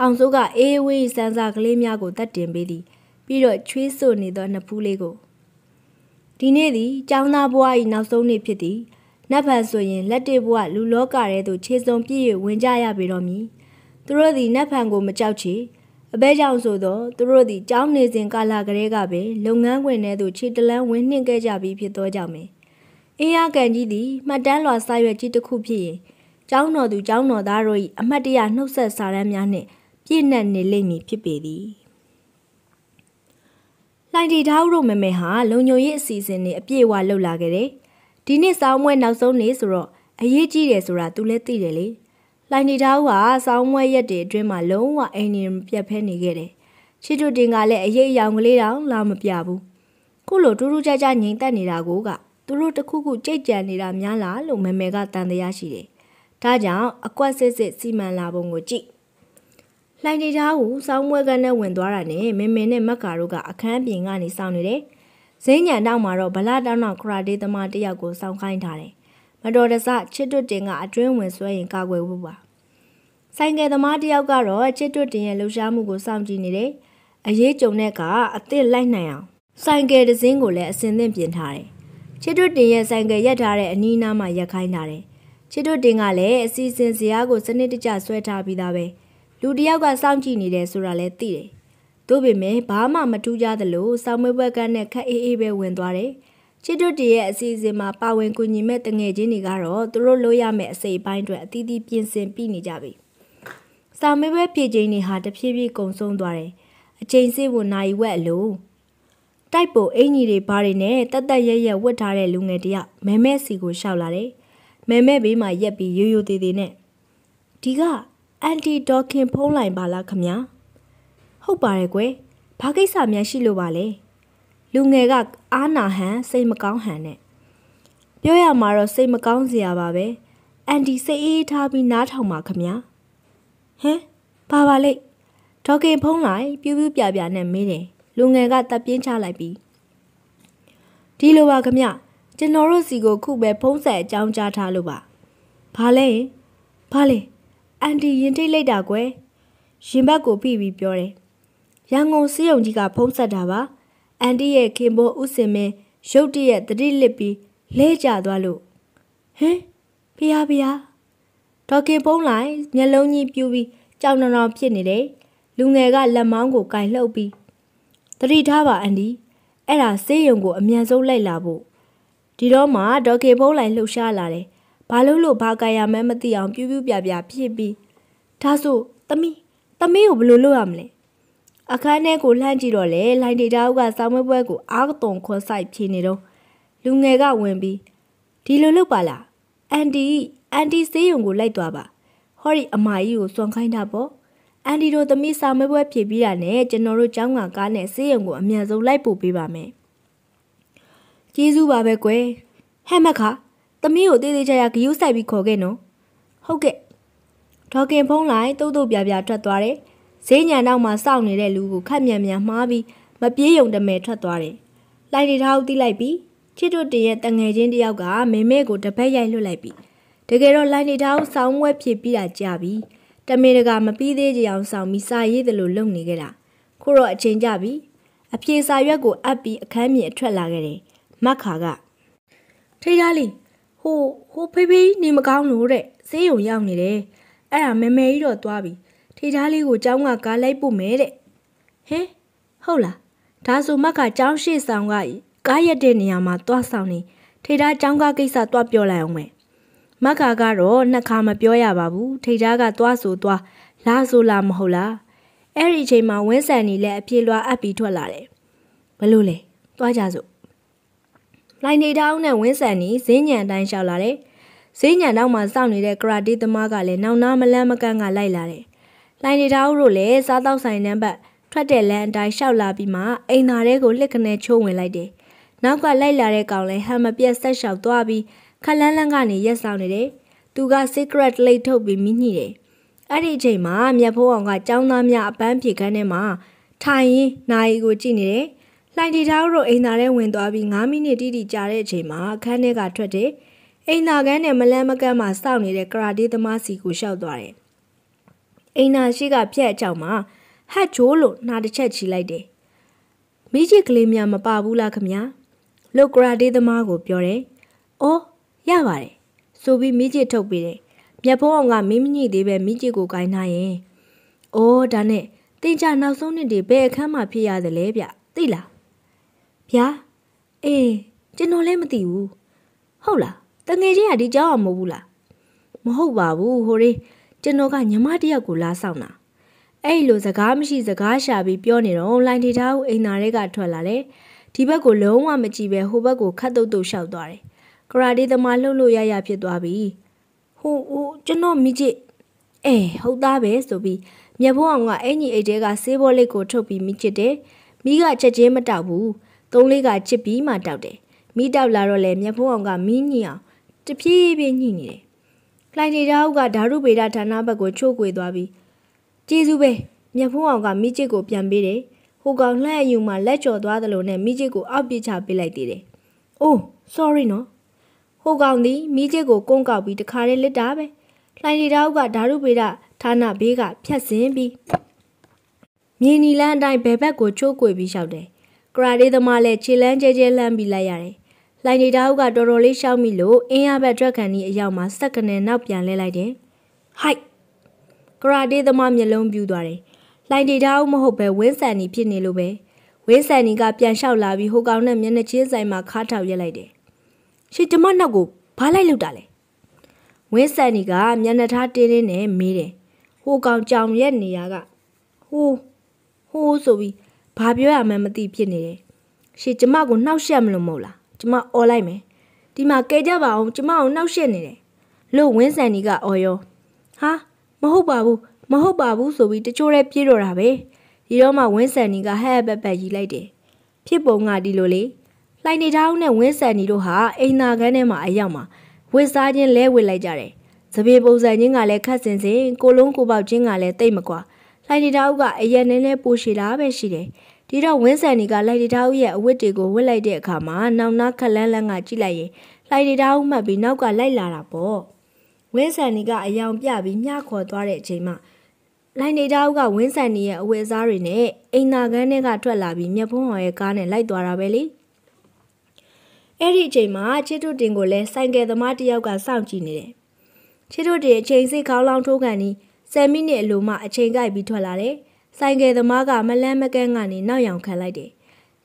အောင်စိုးကအေးဝင်းစန်းစာကလေးများကိုတတ်တင်ပေးသည်ပြီးတော့ချွေးဆို့နေသောနှစ်ဖူးလေးကိုဒီနေ့သည်ကျောင်းသားဘဝ၏နောက်ဆုံးနေ့ဖြစ်သည်နတ်ဖန်ဆိုရင်လက်တေဘဝလူလောကထဲသို့ခြေစုံပြည့်၍ဝင်ကြရပေတော့မည် သူတို့သည်နတ်ဖန်ကိုမကြောက်ချေအဘဲကြောင့်ဆိုသောသူတို့သည်ကျောင်းနေစဉ်ကာလကလေးကပင်လုပ်ငန်းခွင်ထဲသို့ခြေတလန်းဝင်နှင့်ခဲ့ကြပြီးဖြစ်သောကြောင့်ပင်အင်းရကန်ကြီးသည်မှတ်တမ်းလွှာစာရွက်ကြီးတစ်ခုဖြစ်ရင်ကျောင်းတော်သူကျောင်းတော်သားတို့၏အမတ်တရနှုတ်ဆက်စာတမ်းများနှင့်ပြည့်နှက်နေလိမ့်မည်ဖြစ်ပေသည်လှိုင်တီထားတို့မမေဟာလုံညိုရေးအစီအစဉ်တွေအပြည့်အဝလှုပ်လာခဲ့တယ်ဒီနှစ်စောင်းမွဲနောက်ဆုံးနေ့ဆိုတော့အရေးကြီးတယ်ဆိုတာ तू လည်းသိတယ်လေ လှိုင်တီထားကစောင်းမွဲရက်တွေအတွင်းမှာလုံးဝအိမ်နေပြတ်ဖဲနေခဲ့တယ်ချစ်တူတင်ကလည်းအရေးအယောင်ကလေးတောင်လာမပြဘူးခုလိုတူးတူးကြကြငြိမ်သက်နေတာကိုကသူတို့တခုခုကြိတ်ကြံနေတာများလားလို့မမေကတန်တရားရှိတယ်ဒါကြောင့်အကွက်စစ်စစ်စီမံလာပုံကိုကြည့်လှိုင်တရားကိုစောင်းမွဲကန်းနဲ့ဝင်သွားတာနဲ့မင်းမင်းနဲ့မက်ကာတို့ကအခန်းပြင်ကနေစောင့်နေတယ်။ဇင်းညံတောက်မှာတော့ဗလာတောင်းတော့ခရာဒေးသမားတယောက်ကိုစောင့်ခိုင်းထားတယ်။ မတော်တဆချစ်တွတ်တင်ကအတွင်းဝင်ဆွဲရင်ကာကွယ်ဖို့ပါ။ဆိုင်ကယ်သမားတယောက်ကတော့ချစ်တွတ်တင်ရဲ့လှူရှားမှုကိုစောင့်ကြည့်နေတယ်။အရေးကြုံတဲ့ကအစ်စ်လိုက်နိုင်အောင်ဆိုင်ကယ်တစ်စင်းကိုလည်းအစင်သင့်ပြင်ထားတယ်။ချစ်တွတ်တင်ရဲ့ဆိုင်ကယ်ရက်ထားတဲ့အနီးနားမှာရက်ခိုင်းထားတယ်။ချစ်တွတ်တင်ကလည်းအစီအစဉ်ဇရာကိုစနစ်တကျဆွဲထားပြီးသားပဲ။လူတယောက်ကစောင့်ကြည့်နေတယ်ဆိုတာလည်းသိတယ်။သို့ပေမဲ့ဘာမှမထူးခြားသလိုစောင်းမွေးဘက်ကနဲ့ခက်အေးအေးပဲဝင်သွားတယ်။ ချစ်တို့တရဲ့အစီအစဉ်မှာပါဝင်ကူညီမဲ့တငယ်ချင်းတွေကတော့သူတို့လို့ရမယ့်အစိပ်ပိုင်းတွေအသီးသီးပြင်ဆင်ပြီးနေကြပြီ။စောင်းမွေးဘက်ပြည်ချင်းတွေဟာတဖြည်းဖြည်းကုံဆုံးသွားတယ်။အချိန်စေးဖို့နိုင်ဝက်အလိုတိုက်ပိုအင်ကြီးတွေဘာတွေနဲ့တတ်တတ်ရရဝတ်ထားတဲ့လူငယ်တယောက်မဲမဲစီကိုရှောက်လာတယ်။မဲမဲဘေးမှာရက်ပြီးရိုးရိုးသေးသေးနဲ့ဒီကအန်တီဒေါခင်ဖုံးလိုက်ပါလားခမညာဟုတ်ပါတယ်ကွယ်ဘာကိစ္စများရှိလို့ပါလဲ လူငယ်ကအားနာဟန်စိတ်မကောင်းဟန်နဲ့ပြောရမှာတော့စိတ်မကောင်းစရာပါပဲအန်တီစိတ်အေးထားပြီးနားထောင်ပါခမညာဟမ်ဘာပါလိမ့်ဒေါခင်ဖုံးလိုက်ပြူးပြူးပြပြနဲ့မေးတယ်လူငယ်ကတပ်ပြင်းချလိုက်ပြီးဒီလိုပါခမကျွန်တော်တို့စီကိုခုပဲဖုံးဆက်အကြောင်းကြားထားလို့ပါဘာလဲဘာလဲအန်တီရင်ထိတ်လိုက်တာကွယ်ရင်ဘတ်ကိုဖိပြီးပြောတယ်ရန်ကုန်စီးရုံကြီးကဖုံးဆက်တာပါ အန်တီရဲ့ခင်ဘောဥစင်မင်းရုတ်တရက်တတိလစ်ပြီးလဲကျသွားလို့ဟင်ဖះဖះဒေါခင်ဖုံးလိုက်မျက်လုံးကြီးပြူးပြီးကြောင်နောင်ဖြစ်နေတယ်လူငယ်ကလက်မောင်းကိုကင်လှုပ်ပြီးတတိထားပါအန်ဒီအဲ့ဒါဆေးရုံကိုအမြန်ဆုံးလိုက်လာဖို့ဒီတော့မှဒေါကေဖုံးလိုက်လှုပ်ရှားလာတယ်ဘာလို့လို့ဘာကာရမဲမသိအောင်ပြူးပြူးပြပြဖြစ်ပြီးဒါဆိုသမီးသမီးကိုဘယ်လိုလုပ်ရမလဲ အခန်းထဲကိုလှမ်းကြည့်တော့လေလိုင်းဒေတာကစောင်းမပွဲကိုအားတုံခွန်ဆိုင်ဖြေနေတော့လူငယ်ကဝင်ပြီးဒီလိုလုပ်ပါလားအန်တီအန်တီဆေးရုံကိုလိုက်သွားပါဟောဒီအမကြီးကိုစွန်ခိုင်းတာပေါ့အန်တီတို့သမီးစာမပွဲဖြေပြီးတာနဲ့ကျွန်တော်တို့ကျောင်းကကားနဲ့ဆေးရုံကိုအမြန်ဆုံးလိုက်ပို့ပေးပါမယ်ကျေးဇူးပါပဲကွယ်ဟဲ့မခါသမီးကိုတေးသေးချာချာဂယုစိုက်ပြီးခေါ်ခဲ့နော်ဟုတ်ကဲ့ဒေါကင်ဖုံးလိုက်တုတ်တုတ်ပြပြထွက်သွားတယ် ဈေးညံနောက်မှာစောင့်နေတဲ့လူကိုခက်မြန်မြန်မှားပြီးမပြေးယုံတမဲထွက်သွားတယ်လိုက်တီထားကိုတီးလိုက်ပြီးချစ်တို့တရဲ့တငယ်ချင်းတယောက်ကမေမေကိုတပတ်ရိုက်လွတ်လိုက်ပြီးတကယ်တော့လိုက်နေထားကိုစောင်းဝဲဖြစ်ပြီးတာကြာပြီတမေတကမပြီးသေးကြအောင်စောင်းပြီးစာရေးတယ်လို့လုပ်နေခဲ့တာခုတော့အချိန်ကြပြီအပြေစာရွက်ကိုအပ်ပြီးအခန်းမြင်အထွက်လာခဲ့တယ်မက်ခါကထိသားလေးဟိုဟိုဟိုဖေးဖေးနေမကောင်းလို့တဲ့ဆေးရုံရောက်နေတယ်အဲ့ဒါမဲမဲကြီးတော့သွားပြီ ထေသားလေးကိုကျောင်းကကားလိုက်ပို့မယ်တဲ့ဟင်ဟုတ်လားဒါဆိုမကကျောင်းရှိဆောင်ကကားရက်တဲ့နေရာမှာသွားဆောင်နေထေသားကျောင်းကကိစ္စသွားပြောလိုက်အောင်မယ်မကကတော့နှစ်ခါမပြောရပါဘူးထေသားကသွားဆိုသွားလာဆိုလာမဟုတ်လားအဲ့ဒီအချိန်မှာဝင်းဆန်နေလဲအပြေလွာအပ်ပြီးထွက်လာတယ်ဘလို့လဲသွားကြစို့လိုင်နေတောင်းနဲ့ဝင်းဆန်နေဈဉ်ညံအတိုင်းလျှောက်လာတယ်ဈဉ်ညံနောက်မှာစောင့်နေတဲ့ကရာတေးသမားကလည်းနောင်နာမလန်းမကန့်ကလိုက်လာတယ် လိုင်နေတောင်းတို့လည်းစားတော့ဆိုင်နှံဘက်ထွက်တဲ့လမ်းအတိုင်းလျှောက်လာပြီးမှအိမ်သားတွေကိုလှစ်ကနေချိုးဝင်လိုက်တယ်နောက်ကလိုက်လာတဲ့ကောင်လည်းဟမ်မပြက်ဆက်လျှောက်သွားပြီးခလန်းလန်းကနေရက်ဆောင်နေတယ်သူက secret လိတ်ထုတ်ပြီးမိညှိတယ်အဲ့ဒီအချိန်မှာမြတ်ဖိုးအောင်ကចောင်းသားများအပန်းဖြေခန်းထဲမှာထိုင်ရင်နိုင်ကိုကြည့်နေတယ်။လှိုင်တီသားတို့အိမ်သားထဲဝင်သွားပြီး9မိနစ်တိတိကြာတဲ့အချိန်မှာအခန်းထဲကထွက်တယ်။အိမ်သားကန်းနဲ့မလန်းမကန်းမှာစောင့်နေတဲ့ကရာတေးသမားစီကိုရှောက်သွားတယ်။ အိမ်သားရှိကဖြက်အကြောင်းမှာဟတ်ဂျိုးလို့နှာတစ်ချက်ချီလိုက်တယ်။မိကြီးကလေးများမပါဘူးလားခမညာ။လုတ်ကရာတေးသမားကိုပြောတယ်။အော်ရပါတယ်။ဆိုပြီးမိကြီးထုတ်ပေးတယ်။မြတ်ဖုံးအောင်ကမင်းမညိသေးပဲမိကြီးကိုကိုင်းထားရင်။အိုးဒါနဲ့တင်ကြနောက်ဆုံးနှစ်တွေဘယ်အခန်းမှာဖြစ်ရသလဲဗျသိလားဗျာအေးကျွန်တော်လည်းမသိဘူးဟုတ်လားတငယ်ချင်းကဒီကြောက်အောင်မဟုတ်ဘူးလားမဟုတ်ပါဘူးဟိုရေ ကျွန်တော်ကညီမတယောက်ကိုလာဆောင်တာအဲ့လိုစကားမရှိစကားရှာပြီးပြောနေတော့လိုင်းထေထားကိုအိမ်သားတွေကထွက်လာတယ်ဒီဘက်ကိုလုံးဝမကြည့်ပဲဟိုဘက်ကိုခတ်တုတ်တုတ်ရှောက်သွားတယ်ကရာတီသမားလှုပ်လို့ရရဖြစ်သွားပြီဟိုဟိုကျွန်တော်မိချစ်အဲဟုတ်သားပဲဆိုပြီးမြက်ဘုံအောင်ကအင်ကြီးအိတ်တဲကဆေးဘောလေးကိုထုတ်ပြီးမိချစ်တယ်မိကချက်ချင်းမတောက်ဘူးသုံးလေးကချစ်ပြီးမှတောက်တယ်မိတောက်လာတော့လေမြက်ဘုံအောင်ကမင်းညင်အောင်တဖြည်းဖြည်းညှိနေတယ် ကလိုင်နေတောက်ကဓာရုပေဒဌာနဘက်ကိုချိုးကွေသွားပြီးကျေးဇူးပဲမြက်ဖုံးအောင်ကမိချစ်ကိုပြန်ပေးတယ်ဟိုကောင်လှဲ့ယူမှလက်ကျော်သွားတယ်လို့နဲ့မိချစ်ကိုအောက်ပစ်ချပေးလိုက်သေးတယ်။အိုး sorry နော်။ဟိုကောင်ဒီမိချစ်ကိုကုန်းကောက်ပြီးတခါလေးလစ်တာပဲ။လှိုင်ရီတောက်ကဓာရုပေဒဌာနဘေးကဖြတ်စင်းပြီးမြေနီလန်းအတိုင်းဘယ်ဘက်ကိုချိုးကွေပြီးလျှောက်တယ်။ကရာဒေးသမားလည်းခြေလန်းကျဲကျဲလှမ်းပြီးလိုက်ရတယ်။ လှိုင်ရီတောက်ကတော်တော်လေးရှောက်မိလို့အင်းရဘက်ထွက်ခံဒီအရောက်မှာစက်ကနေနောက်ပြန်လဲလိုက်တယ်။ဟိုက်ကရာဒေးသမားမျက်လုံးပြူသွားတယ်။လှိုင်ရီတောက်မဟုတ်ပဲဝင်းဆန်နီဖြစ်နေလို့ပဲဝင်းဆန်နီကပြန်လျှောက်လာပြီးဟိုကောင်နဲ့မျက်နှာချင်းဆိုင်မှာခါထောက်ရက်လိုက်တယ်။ရှေ့ကျမနောက်ကိုဘာလိုက်လို့တာလဲ။ဝင်းဆန်နီကမျက်နှာထားတင်းတင်းနဲ့မေးတယ်။ဟိုကောင်ကြောင်ရက်နေရကဟိုဟိုးဆိုပြီးဘာပြောရမှန်းမသိဖြစ်နေတယ်။ရှေ့ကျမကိုနှောက်ရှက်မလို့မဟုတ်လား။ ကျမអော်လိုက်မယ်။ဒီမှာကဲကြပါအောင်ကျမကိုနှောက်ရှက်နေတယ်။လို့ဝင်းဆန်နီကအော်ရောဟာမဟုတ်ပါဘူးမဟုတ်ပါဘူးဆိုပြီးတချို့ရဲပြေးတော့တာပဲဒီတော့မှဝင်းဆန်နီကဟဲ့ဘက်ဘက်ရီလိုက်တယ်ဖြစ်ပုံကဒီလိုလေလှိုင်နေတောင်းနဲ့ဝင်းဆန်နီတို့ဟာအိမ်သာခန်းထဲမှာအရောက်မှာဝစ်စားချင်းလဲဝစ်လိုက်ကြတယ်စပေပုံစံချင်းကလည်းခတ်စင်စင်ကိုလုံးကိုပေါက်ချင်းကလည်းတိတ်မကွာလှိုင်နေတောင်းကအရက်နဲနဲပိုရှည်လာပဲရှိတယ် ဒီတော့ဝင်းဆန်နီကလှိုင်နေတောင်းရဲ့အဝတ်တွေကိုဝစ်လိုက်တဲ့အခါမှာနောင်နာခက်လန်းလန်းကကြည့်လိုက်ရင်လှိုင်နေတောင်းမှတ်ပြီးနောက်ကလိုက်လာတာပေါ့ဝင်းဆန်နီကအယောင်ပြပြီးမျှခေါ်သွားတဲ့အချိန်မှာလိုင်းနေတောက်ကဝင်းဆန်နီရဲ့အဝယ်စားတွေနဲ့အိမ်နာကန်းထဲကထွက်လာပြီးမြက်ဖုံးဟော်ရဲ့ကားနဲ့လိုက်သွားတာပဲလေအဲ့ဒီအချိန်မှာချစ်တို့တင်ကိုလည်းဆိုင်ကယ်သမားတယောက်ကစောင့်ကြည့်နေတယ်ချစ်တို့တင်အချိန်စိတ်ခေါင်းလောင်းထိုးကန်ပြီး10မိနစ်အလိုမှအချိန်ကိုက်ပြီးထွက်လာတယ် ဆိုင်ကယ်သမားကမလန်းမကန်းကနေနောက်ယောင်ခံလိုက်တယ်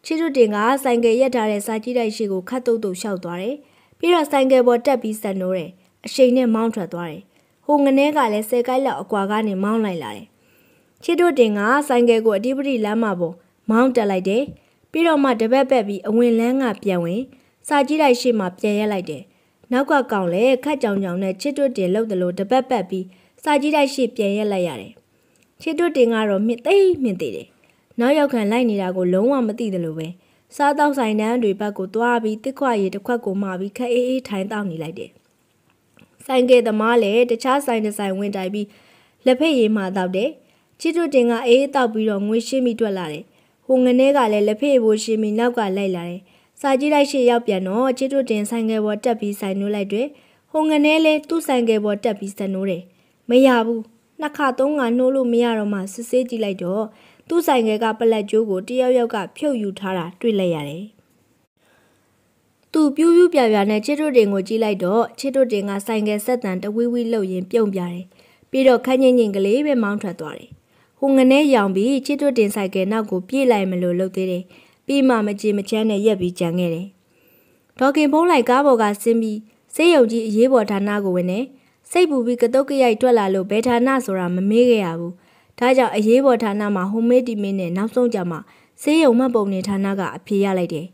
ချစ်တို့တင်ကဆိုင်ကယ်ရက်ထားတဲ့စာကြည့်တိုက်ရှိကိုခတ်တုတ်တုတ်ရှောက်သွားတယ်ပြီးတော့ဆိုင်ကယ်ပေါ်တက်ပြီးဆက်နိုးတယ်အရှိန်နဲ့မောင်းထွက်သွားတယ်ဟိုငနဲကလည်းဆယ်ကိုက်လောက်အကွာကနေမောင်းလိုက်လာတယ်ချစ်တို့တင်ကဆိုင်ကယ်ကိုအတိပတိလမ်းမှာပေါ်မောင်းတက်လိုက်တယ်ပြီးတော့မှတပတ်ပက်ပြီးအဝင်လန်းကပြန်ဝင်စာကြည့်လိုက်ရှိမှပြန်ရက်လိုက်တယ်နောက်ကကောင်လည်းခက်ကြောင်ကြောင်နဲ့ချစ်တို့တင်လှုပ်တယ်လို့တပတ်ပက်ပြီးစာကြည့်လိုက်ရှိပြန်ရက်လိုက်ရတယ် ချစ်တို့တင်ကတော့မြင့်သိမ့်မြင့်သေးတယ်နောက်ရောက်ခံလိုက်နေတာကိုလုံးဝမသိတယ်လို့ပဲစားတောက်ဆိုင်တန်းတွေဘက်ကိုသွားပြီးတစ်ခွရည်တစ်ခွက်ကိုမှပြီးခက်အေးအေးထိုင်တောက်နေလိုက်တယ်ဆိုင်ကယ်သမားလည်းတခြားဆိုင်တစ်ဆိုင်ဝင်တိုင်ပြီးလက်ဖက်ရည်မှတောက်တယ်ချစ်တို့တင်ကအေးတောက်ပြီးတော့ငွေရှင်းပြီးထွက်လာတယ်ဟိုငနေကလည်းလက်ဖက်ရည်ဖို့ရှင်းပြီးနောက်ကလိုက်လာတယ်စာကြည့်လိုက်ရှေ့ရောက်ပြန်တော့ချစ်တို့တင်ဆိုင်ကယ်ပေါ်တက်ပြီးဆိုင်နိုးလိုက်တယ်ဟိုငနေလည်းသူ့ဆိုင်ကယ်ပေါ်တက်ပြီးဆက်နိုးတယ်မရဘူး နှစ်ခါသုံးခါနှိုးလို့မရတော့မှစစ်ဆေးကြည့်လိုက်တော့သူ့ဆိုင်ကယ်ကပလက်ကျိုးကိုတယောက်ယောက်ကဖြုတ်ယူထားတာတွေ့လိုက်ရတယ်သူပြူးပြူးပြပြနဲ့ချစ်တို့တင်ကိုကြည့်လိုက်တော့ချစ်တို့တင်ကဆိုင်ကယ်ဆက်တန်တဝီဝီလှုပ်ရင်ပြုံပြတယ်ပြီးတော့ခန်းငင်ငင်ကလေးပဲမောင်းထွက်သွားတယ်ဟိုငနဲ့ရောင်ပြီးချစ်တို့တင်ဆိုင်ကယ်နောက်ကိုပြေးလိုက်မလို့လှုပ်သေးတယ်ပြီးမှမကြည်မချမ်းနဲ့ရက်ပြီးကြံခဲ့တယ်ဒေါခင်ဖုံးလိုက်ကားပေါ်ကဆင်းပြီးစေးရုံကြီးအရေးပေါ်ဌာနကိုဝင်နေ စိတ်ပူပြီးကတုတ်ကရိုက်တွက်လာလို့ဘယ်ဌာနဆိုတာမမေးခဲ့ရဘူးဒါကြောင့်အရေးပေါ်ဌာနမှာဟိုမေးတီမင်းနဲ့နောက်ဆုံးကြမှာစေးရုံမှတ်ပုံနေဌာနကအဖြေရလိုက်တယ်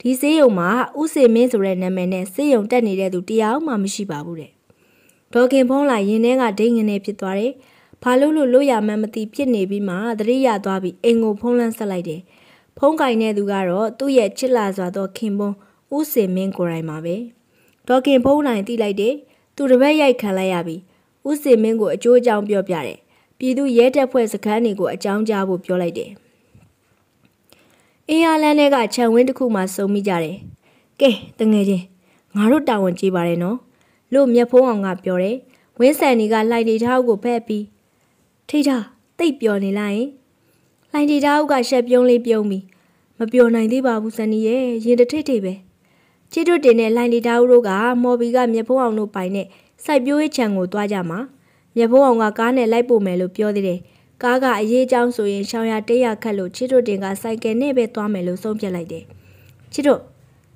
ဒီစေးရုံမှာဥစေမင်းဆိုတဲ့နာမည်နဲ့စေးရုံတက်နေတဲ့သူတရားမှမရှိပါဘူးတဲ့ဒေါခင်ဖုံးလိုက်ရင်ထဲကဒိတ်ငနေဖြစ်သွားတယ်ဘာလို့လို့လို့ရမှန်းမသိဖြစ်နေပြီးမှသတိရသွားပြီးအိမ်ကိုဖုံးလန်းဆက်လိုက်တယ်ဖုံးကင်တဲ့သူကတော့သူ့ရဲ့ချစ်လာစွာသောခင်ပွန်းဥစေမင်းကိုယ်တိုင်ပါပဲဒေါခင်ဖုံးလိုက်တိလိုက်တယ် သူတစ်ပတ်ရိုက်ခံလိုက်ရပြီဥစေမင်းကိုအကျိုးအကြောင်းပြောပြတယ်ပြည်သူရဲတပ်ဖွဲ့စခန်းတွေကိုအကြောင်းကြားဖို့ပြောလိုက်တယ်အင်းအားလန်းတွေကခြံဝင်းတစ်ခုမှစုံမိကြတယ်ကဲတငယ်ချင်းငါတို့တာဝန်ကြီးပါတယ်နော်လို့မြက်ဖုံးအောင်ကပြောတယ်ဝင်းဆန်ဒီကလှိုင်တီထားကိုဖက်ပြီးထိထားတိတ်ပျော်နေလိုက်ရင်လှိုင်တီထားကရှက်ပြုံးလေးပြုံးပြီးမပျော်နိုင်သေးပါဘူးစန်နီရဲ့ရင်တထိတ်ထိတ်ပဲ ချစ်တို့တင်တဲ့လှိုင်တီထားတို့ကမော်ဘီကမြက်ဖုံးအောင်တို့ပိုင်နဲ့စိုက်ပျိုးရေးခြံကိုသွားကြမှာမြက်ဖုံးအောင်ကကားနဲ့လိုက်ပို့မယ်လို့ပြောသေးတယ်ကားကအရေးကြောင်းဆိုရင်ရှောင်းရတေးရခတ်လို့ချစ်တို့တင်ကစိုက်ကယ်နဲ့ပဲသွားမယ်လို့ဆုံးဖြတ်လိုက်တယ်ချစ်တို့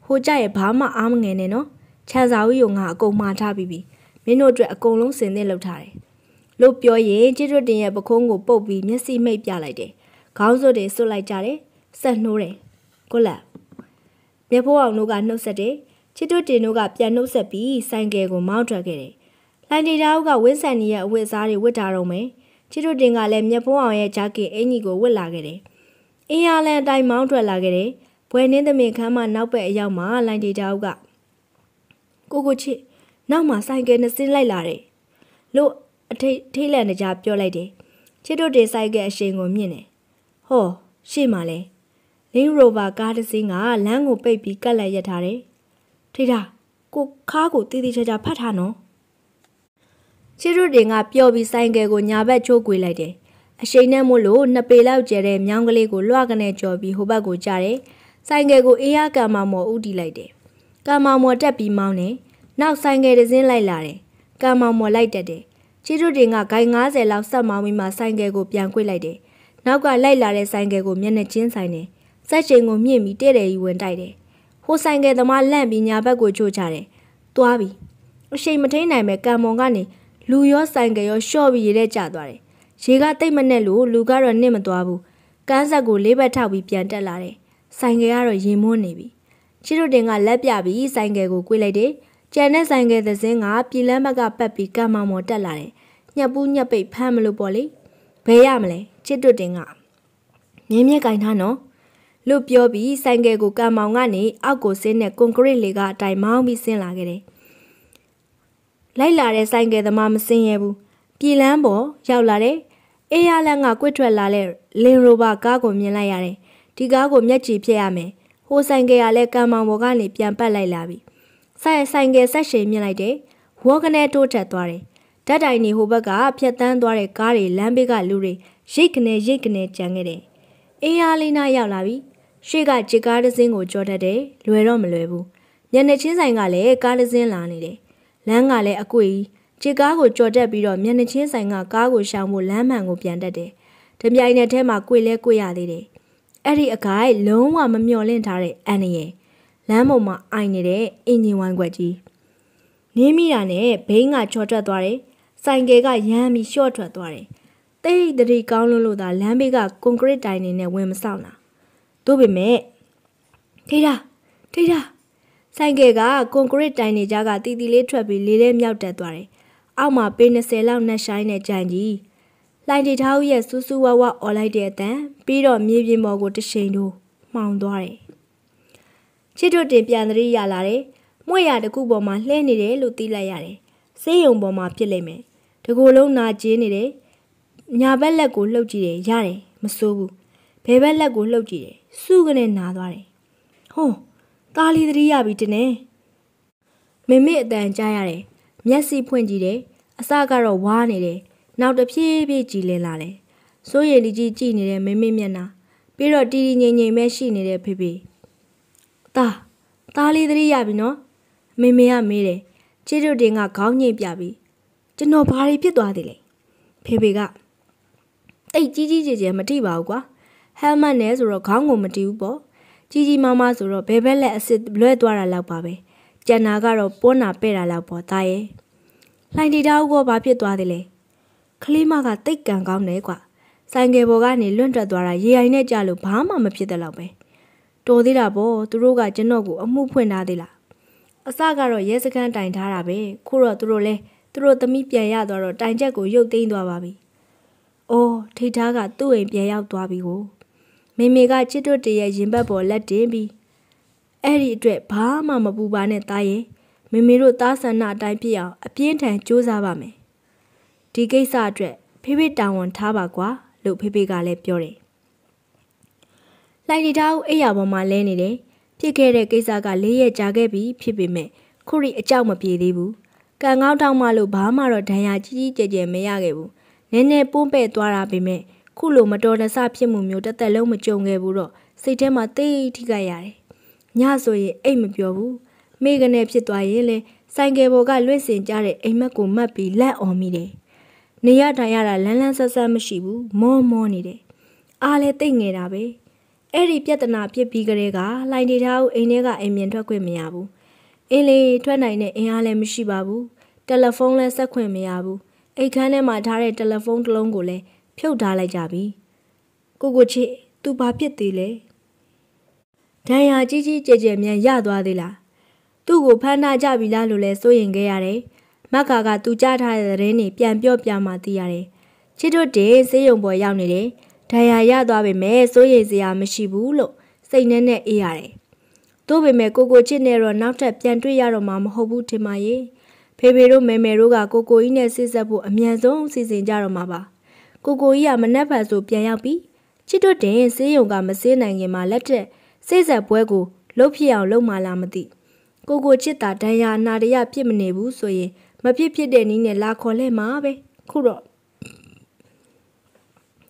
ဟိုကြရဲ့ဘာမှအားမငယ်နဲ့နော်ခြံစာဝီကိုငါအကုန်မှားထားပြီးပြီမင်းတို့အတွက်အကုန်လုံးစင်သင့်လုပ်ထားတယ်လို့ပြောရင်ချစ်တို့တင်ရဲ့ပခုံးကိုပုတ်ပြီးမျက်စိမိတ်ပြလိုက်တယ်ခေါင်းစွပ်တွေဆွတ်လိုက်ကြတယ်ဆက်နှိုးတယ်ကိုလက် မြဖိုးအောင်တို့ကနှုတ်ဆက်တယ်ချစ်တို့တင်တို့ကပြန်နှုတ်ဆက်ပြီးဆိုင်ကယ်ကိုမောင်းထွက်ခဲ့တယ်လိုင်တီတာအုပ်ကဝင်းဆန်နီရဲ့အဝတ်အစားတွေဝတ်ထားတော့မယ်ချစ်တို့တင်ကလည်းမြက်ဖုံးအောင်ရဲ့ဂျာကင်အင်ကြီးကိုဝတ်လာခဲ့တယ်အင်းရလန်အတိုင်းမောင်းထွက်လာခဲ့တယ်ဘွယ်နှင်းသမင်ခမ်းမနောက်ဘက်အရောက်မှာလိုင်တီတာအုပ်ကကိုကိုချစ်နောက်မှာဆိုင်ကယ်နှစ်စင်းလိုက်လာတယ်လို့အထိတ်ထိတ်လန့်ကြပြောလိုက်တယ်ချစ်တို့တင်ဆိုင်ကယ်အရှိန်ကိုမြင့်တယ်ဟောရှေ့မှာလဲ လင်းရိုဗာကားတစ်စင်းကလမ်းကိုပိတ်ပြီးကတ်လက်ရထားတယ်ထိတာကိုခါးကိုတီးတီးချာချာဖတ်ထားနော်ချီရုတင်ကပျော်ပြီးဆိုင်ကယ်ကိုညာဘက်ချိုးကွေလိုက်တယ်အရှိန်နဲ့မို့လို့နှစ်ပေလောက်ကျဲတဲ့မြောင်းကလေးကိုလွှကနေကြော်ပြီးဟိုဘက်ကိုကြားတယ်ဆိုင်ကယ်ကိုအေးရကံမမော်ဥတီလိုက်တယ်ကံမမော်တက်ပြီးမောင်းတယ်နောက်ဆိုင်ကယ်တစ်စင်းလိုက်လာတယ်ကံမမော်လိုက်တက်တယ်ချီရုတင်ကဂိုင်90လောက်ဆက်မောင်းပြီးမှဆိုင်ကယ်ကိုပြန်ကွေ့လိုက်တယ်နောက်ကလိုက်လာတဲ့ဆိုင်ကယ်ကိုမျက်နှာချင်းဆိုင်တယ် စက်ချိန်ကိုမြင့်ပြီးတဲ့တယ်ကြီးဝင်တိုက်တယ်ဟိုဆိုင်ကယ်သမားလန့်ပြီးညာဘက်ကိုချိုးချတယ်သွားပြီအရှိန်မထိန်နိုင်ပဲကံမွန်ကနေလူရောဆိုင်ကရောရှော့ပြီးရေထဲကျသွားတယ်ရေကတိတ်မနဲ့လို့လူကတော့နစ်မသွားဘူးကန်းဆက်ကိုလေးဘက်ထောက်ပြီးပြန်တက်လာတယ်ဆိုင်ကယ်ကတော့ရင်မွန်းနေပြီချီတို့တင်ကလက်ပြပြီးဆိုင်ကယ်ကိုကွေးလိုက်တယ်ကျန်တဲ့ဆိုင်ကယ်သစင်းကပြည်လန်းဘက်ကပတ်ပြီးကမ်းမောင်မော်တက်လာတယ်ညက်ပူးညက်ပိတ်ဖမ်းမလို့ပေါ့လေဘယ်ရမလဲချစ်တို့တင်ကမြင်းမြက်ကင်ထားနော် လို့ပြောပြီးဆိုင်ကယ်ကိုကံမောင်ကနေအောက်ကိုဆင်းတဲ့ကွန်ကရစ်လေကအတိုင်းမောင်းပြီးဆင်းလာခဲ့တယ်လိုက်လာတဲ့ဆိုင်ကယ်သမားမစင်ရဘူးပြည်လန်းပေါ်ရောက်လာတဲ့အေးရလန်းကကွတ်ထွက်လာတဲ့လင်ရိုဘာကားကိုမြင်လိုက်ရတယ်ဒီကားကိုမျက်ကြည်ဖြစ်ရမယ်ဟိုဆိုင်ကယ်ကလည်းကံမောင်ပေါ်ကနေပြန်ပတ်လိုက်လာပြီဆိုင်ဆိုင်ကယ်ဆက်ရှိန်မြင်လိုက်တယ်ဝေါကနေတိုးထက်သွားတယ်ဓာတ်တိုင်နေဟိုဘက်ကဖြတ်တန်းသွားတဲ့ကားတွေလမ်းဘေးကလူတွေရိတ်ကနေရိတ်ကနေကြံခဲ့တယ်အေးအားလေးနာရောက်လာပြီ ရှေ့ကဂျစ်ကားတစ်စင်းကိုကြော်တတ်တယ်လွယ်တော့မလွယ်ဘူးညနေချင်းဆိုင်ကလည်းကားတစ်စင်းလာနေတယ်လမ်းကလည်းအကွေကြီးခြေကားကိုကြော်တက်ပြီးတော့မျက်နှာချင်းဆိုင်ကကားကိုရှောင်ဖို့လမ်းမှန်ကိုပြန်တက်တယ်။ဓမြိုင်နဲ့ထဲမှာကွေလဲကွေရသေးတယ်။အဲ့ဒီအကိုက်လုံးဝမမျော်လင့်ထားတဲ့အန်ရယ်လမ်းပေါ်မှာအိုင်နေတဲ့အင်ဂျင်ဝိုင်းခွက်ကြီးနင်းမိတာနဲ့ဘိန်းကချော်တက်သွားတယ်။ဆိုင်ကယ်ကရမ်းပြီးရှော့ထွက်သွားတယ်။တိတ်တရီကောင်းလို့လို့သာလမ်းဘေးကကွန်ကရစ်တိုင်နေနဲ့ဝင်မဆောင်တာ။ သို့ပေမဲ့ထိတာထိတာဆိုင်ကယ်ကကွန်ကရစ်တိုင်နေကြကတီတီလေးထွက်ပြီးလေးလေးမြောက်တက်သွားတယ်။အောက်မှာပေ20လောက်နှက်ဆိုင်နဲ့ကြံကြီး။လှိုင်တီထားဦးရဲ့စူးစူးဝါးဝါအော်လိုက်တဲ့အတန်ပြီးတော့မြေပြင်ပေါ်ကိုတရှိန်တို့မှောင်သွားတယ်။ချစ်တို့တင်ပြန်သတိရလာတယ်။မွေရတခုပေါ်မှာလှဲနေတယ်လို့သိလိုက်ရတယ်။ဆေးရုံပေါ်မှာဖြစ်လိမ့်မယ်။တကူလုံးနာကျင်းနေတယ်။ညာဘက်လက်ကိုလှုပ်ကြည့်တယ်ရတယ်မစိုးဘူး။ဘယ်ဘက်လက်ကိုလှုပ်ကြည့်တယ်စုကနေနာသွားတယ်။ဟောသားလေးသတိရပြီတင်နေမမေအတန်ကြားရတယ်မျက်စိဖွင့်ကြည့်တယ်အစကတော့ဝါးနေတယ်နောက်တစ်ဖြည်းဖြည်းကြည်လင်လာတယ်စိုးရည်လေးကြီးကြည့်နေတဲ့မမေမျက်နှာပြီးတော့တီတီငိမ့်ငိမ့်ပဲရှိနေတဲ့ဖေဖေသားသားလေးသတိရပြီနော်မေမေကမေးတယ်ချစ်တို့တင်ကခေါင်းညိတ်ပြပြီးကျွန်တော်ဘာတွေဖြစ်သွားသေးလဲဖေဖေကအိတ်ကြီးကြီးကျယ်ကျယ်မထိပါဘူးကွာ ဟဲလ်မတ်နဲ့ဆိုတော့ခေါင်းကိုမတီးဘူးပေါ့ကြီးကြီးမားမားဆိုတော့ဘဲဘက်လက်အစ်စ်လွဲသွားတာလောက်ပါပဲကျန်တာကတော့ပွန်းနာပဲ့တာလောက်ပေါ့သားရဲ့လှိုင်တီတာဦးကဘာဖြစ်သွားသေးလဲကလေးမကတိတ်ကန်ကောင်းတယ်ကွာဆိုင်ကယ်ပေါ်ကနေလွန့်ထွက်သွားတာရေအိုင်နဲ့ကြလို့ဘာမှမဖြစ်တဲ့လောက်ပဲတော်သေးတာပေါ့သူတို့ကကျွန်တော်ကိုအမှုဖွင့်ထားသေးလားအစကတော့ရဲစခန်းတိုင်ထားတာပဲခုတော့သူတို့လဲသူတို့သမီးပြန်ရသွားတော့တိုင်ချက်ကိုရုတ်သိမ်းသွားပါပြီ။အော်ထိတ်သားကသူ့အိမ်ပြန်ရောက်သွားပြီကို မေမေကချစ်တို့တရဲ့ရင်ဘတ်ပေါ်လက်တင်ပြီးအဲ့ဒီအတွက်ဘာမှမပူပါနဲ့တားရဲ့မေမေတို့သားဆန္ဒအတိုင်းဖြစ်အောင်အပြင်းထန်ကြိုးစားပါမယ်။ဒီကိစ္စအတွက်ဖေဖေတောင်းဝန်ထားပါကွာလို့ဖေဖေကလည်းပြောတယ်။လိုက်တီသားဦးအိယာပေါ်မှာလဲနေတယ်။ဖြစ်ခဲ့တဲ့ကိစ္စကလေးရက်ကြာခဲ့ပြီဖြစ်ပေမဲ့ခုရီအကြောက်မပြေသေးဘူး။ကံကောင်းတောင်းမှလို့ဘာမှတော့ဒဏ်ရာကြီးကြီးကျယ်ကျယ်မရခဲ့ဘူး။နည်းနည်းပွန်းပဲ့သွားတာပေမဲ့ ခုလိုမတော်တဆဖြစ်မှုမျိုးတစ်သက်လုံးမကြုံခဲ့ဘူးတော့စိတ်ထဲမှာတိတ်ထိခိုက်ရတယ်။ညဆိုရင်အိတ်မပြောဘူး။မိကနေဖြစ်သွားရင်လေဆိုင်ကယ်ပေါ်ကလွင့်စင်ကြတဲ့အိမ်မက်ကိုမှတ်ပြီးလက်အော်မိတယ်။နေရထိုင်ရတာလန်းလန်းဆဆမရှိဘူး။မောမောနေတယ်။အားလဲတိတ်ငယ်တာပဲ။အဲ့ဒီပြဿနာဖြစ်ပြီးကလေးကလှိုင်နေထားဦးအိမ်ထဲကအိမ်မြင်ထွက်ခွင့်မရဘူး။အင်းလေးထွက်နိုင်တဲ့အင်အားလည်းမရှိပါဘူး။တယ်လီဖုန်းလည်းဆက်ခွင့်မရဘူး။အိတ်ခမ်းထဲမှာထားတဲ့တယ်လီဖုန်းတစ်လုံးကိုလည်း ဖြုတ်ထားလိုက်ကြပြီကိုကိုချစ်သူဘာဖြစ်သေးလဲဒဏ်ရာကြီးကြီးကျယ်ကျယ်မြန်ရသွားသေးလားသူ့ကိုဖမ်းထားကြပြီလားလို့လဲစိုးရင်ခဲ့ရတယ်မက္ခာကသူကြားထားတဲ့သတင်းတွေပြန်ပြောပြမှသိရတယ်ချစ်တို့တင်စေးရုံပေါ်ရောက်နေတယ်ဒဏ်ရာရသွားပေမဲ့စိုးရိမ်စရာမရှိဘူးလို့စိတ်နဲ့နဲ့အေးရတယ်တို့ပေမဲ့ကိုကိုချစ်နဲ့တော့နောက်ထပ်ပြန်တွေ့ရတော့မှာမဟုတ်ဘူးထင်ပါရဲ့ဖေဖေတို့မေမေတို့ကကိုကိုကြီးနဲ့စစ်ဆက်ဖို့အမြန်ဆုံးစီစဉ်ကြတော့မှာပါ ကိုကိုကြီးကမနှက်ဖန်ဆိုပြန်ရောက်ပြီးချစ်တို့တင်စေးရုံကမစေးနိုင်ခင်မှာလက်ထက်စိတ်ဆက်ပွဲကိုလှုပ်ဖြစ်အောင်လုပ်မှလားမသိကိုကိုချစ်တာဒဏ်ရာအနာတရဖြစ်မနေဘူးဆိုရင်မဖြစ်ဖြစ်တဲ့နည်းနဲ့လာခေါ်လဲမှာပဲခုတော့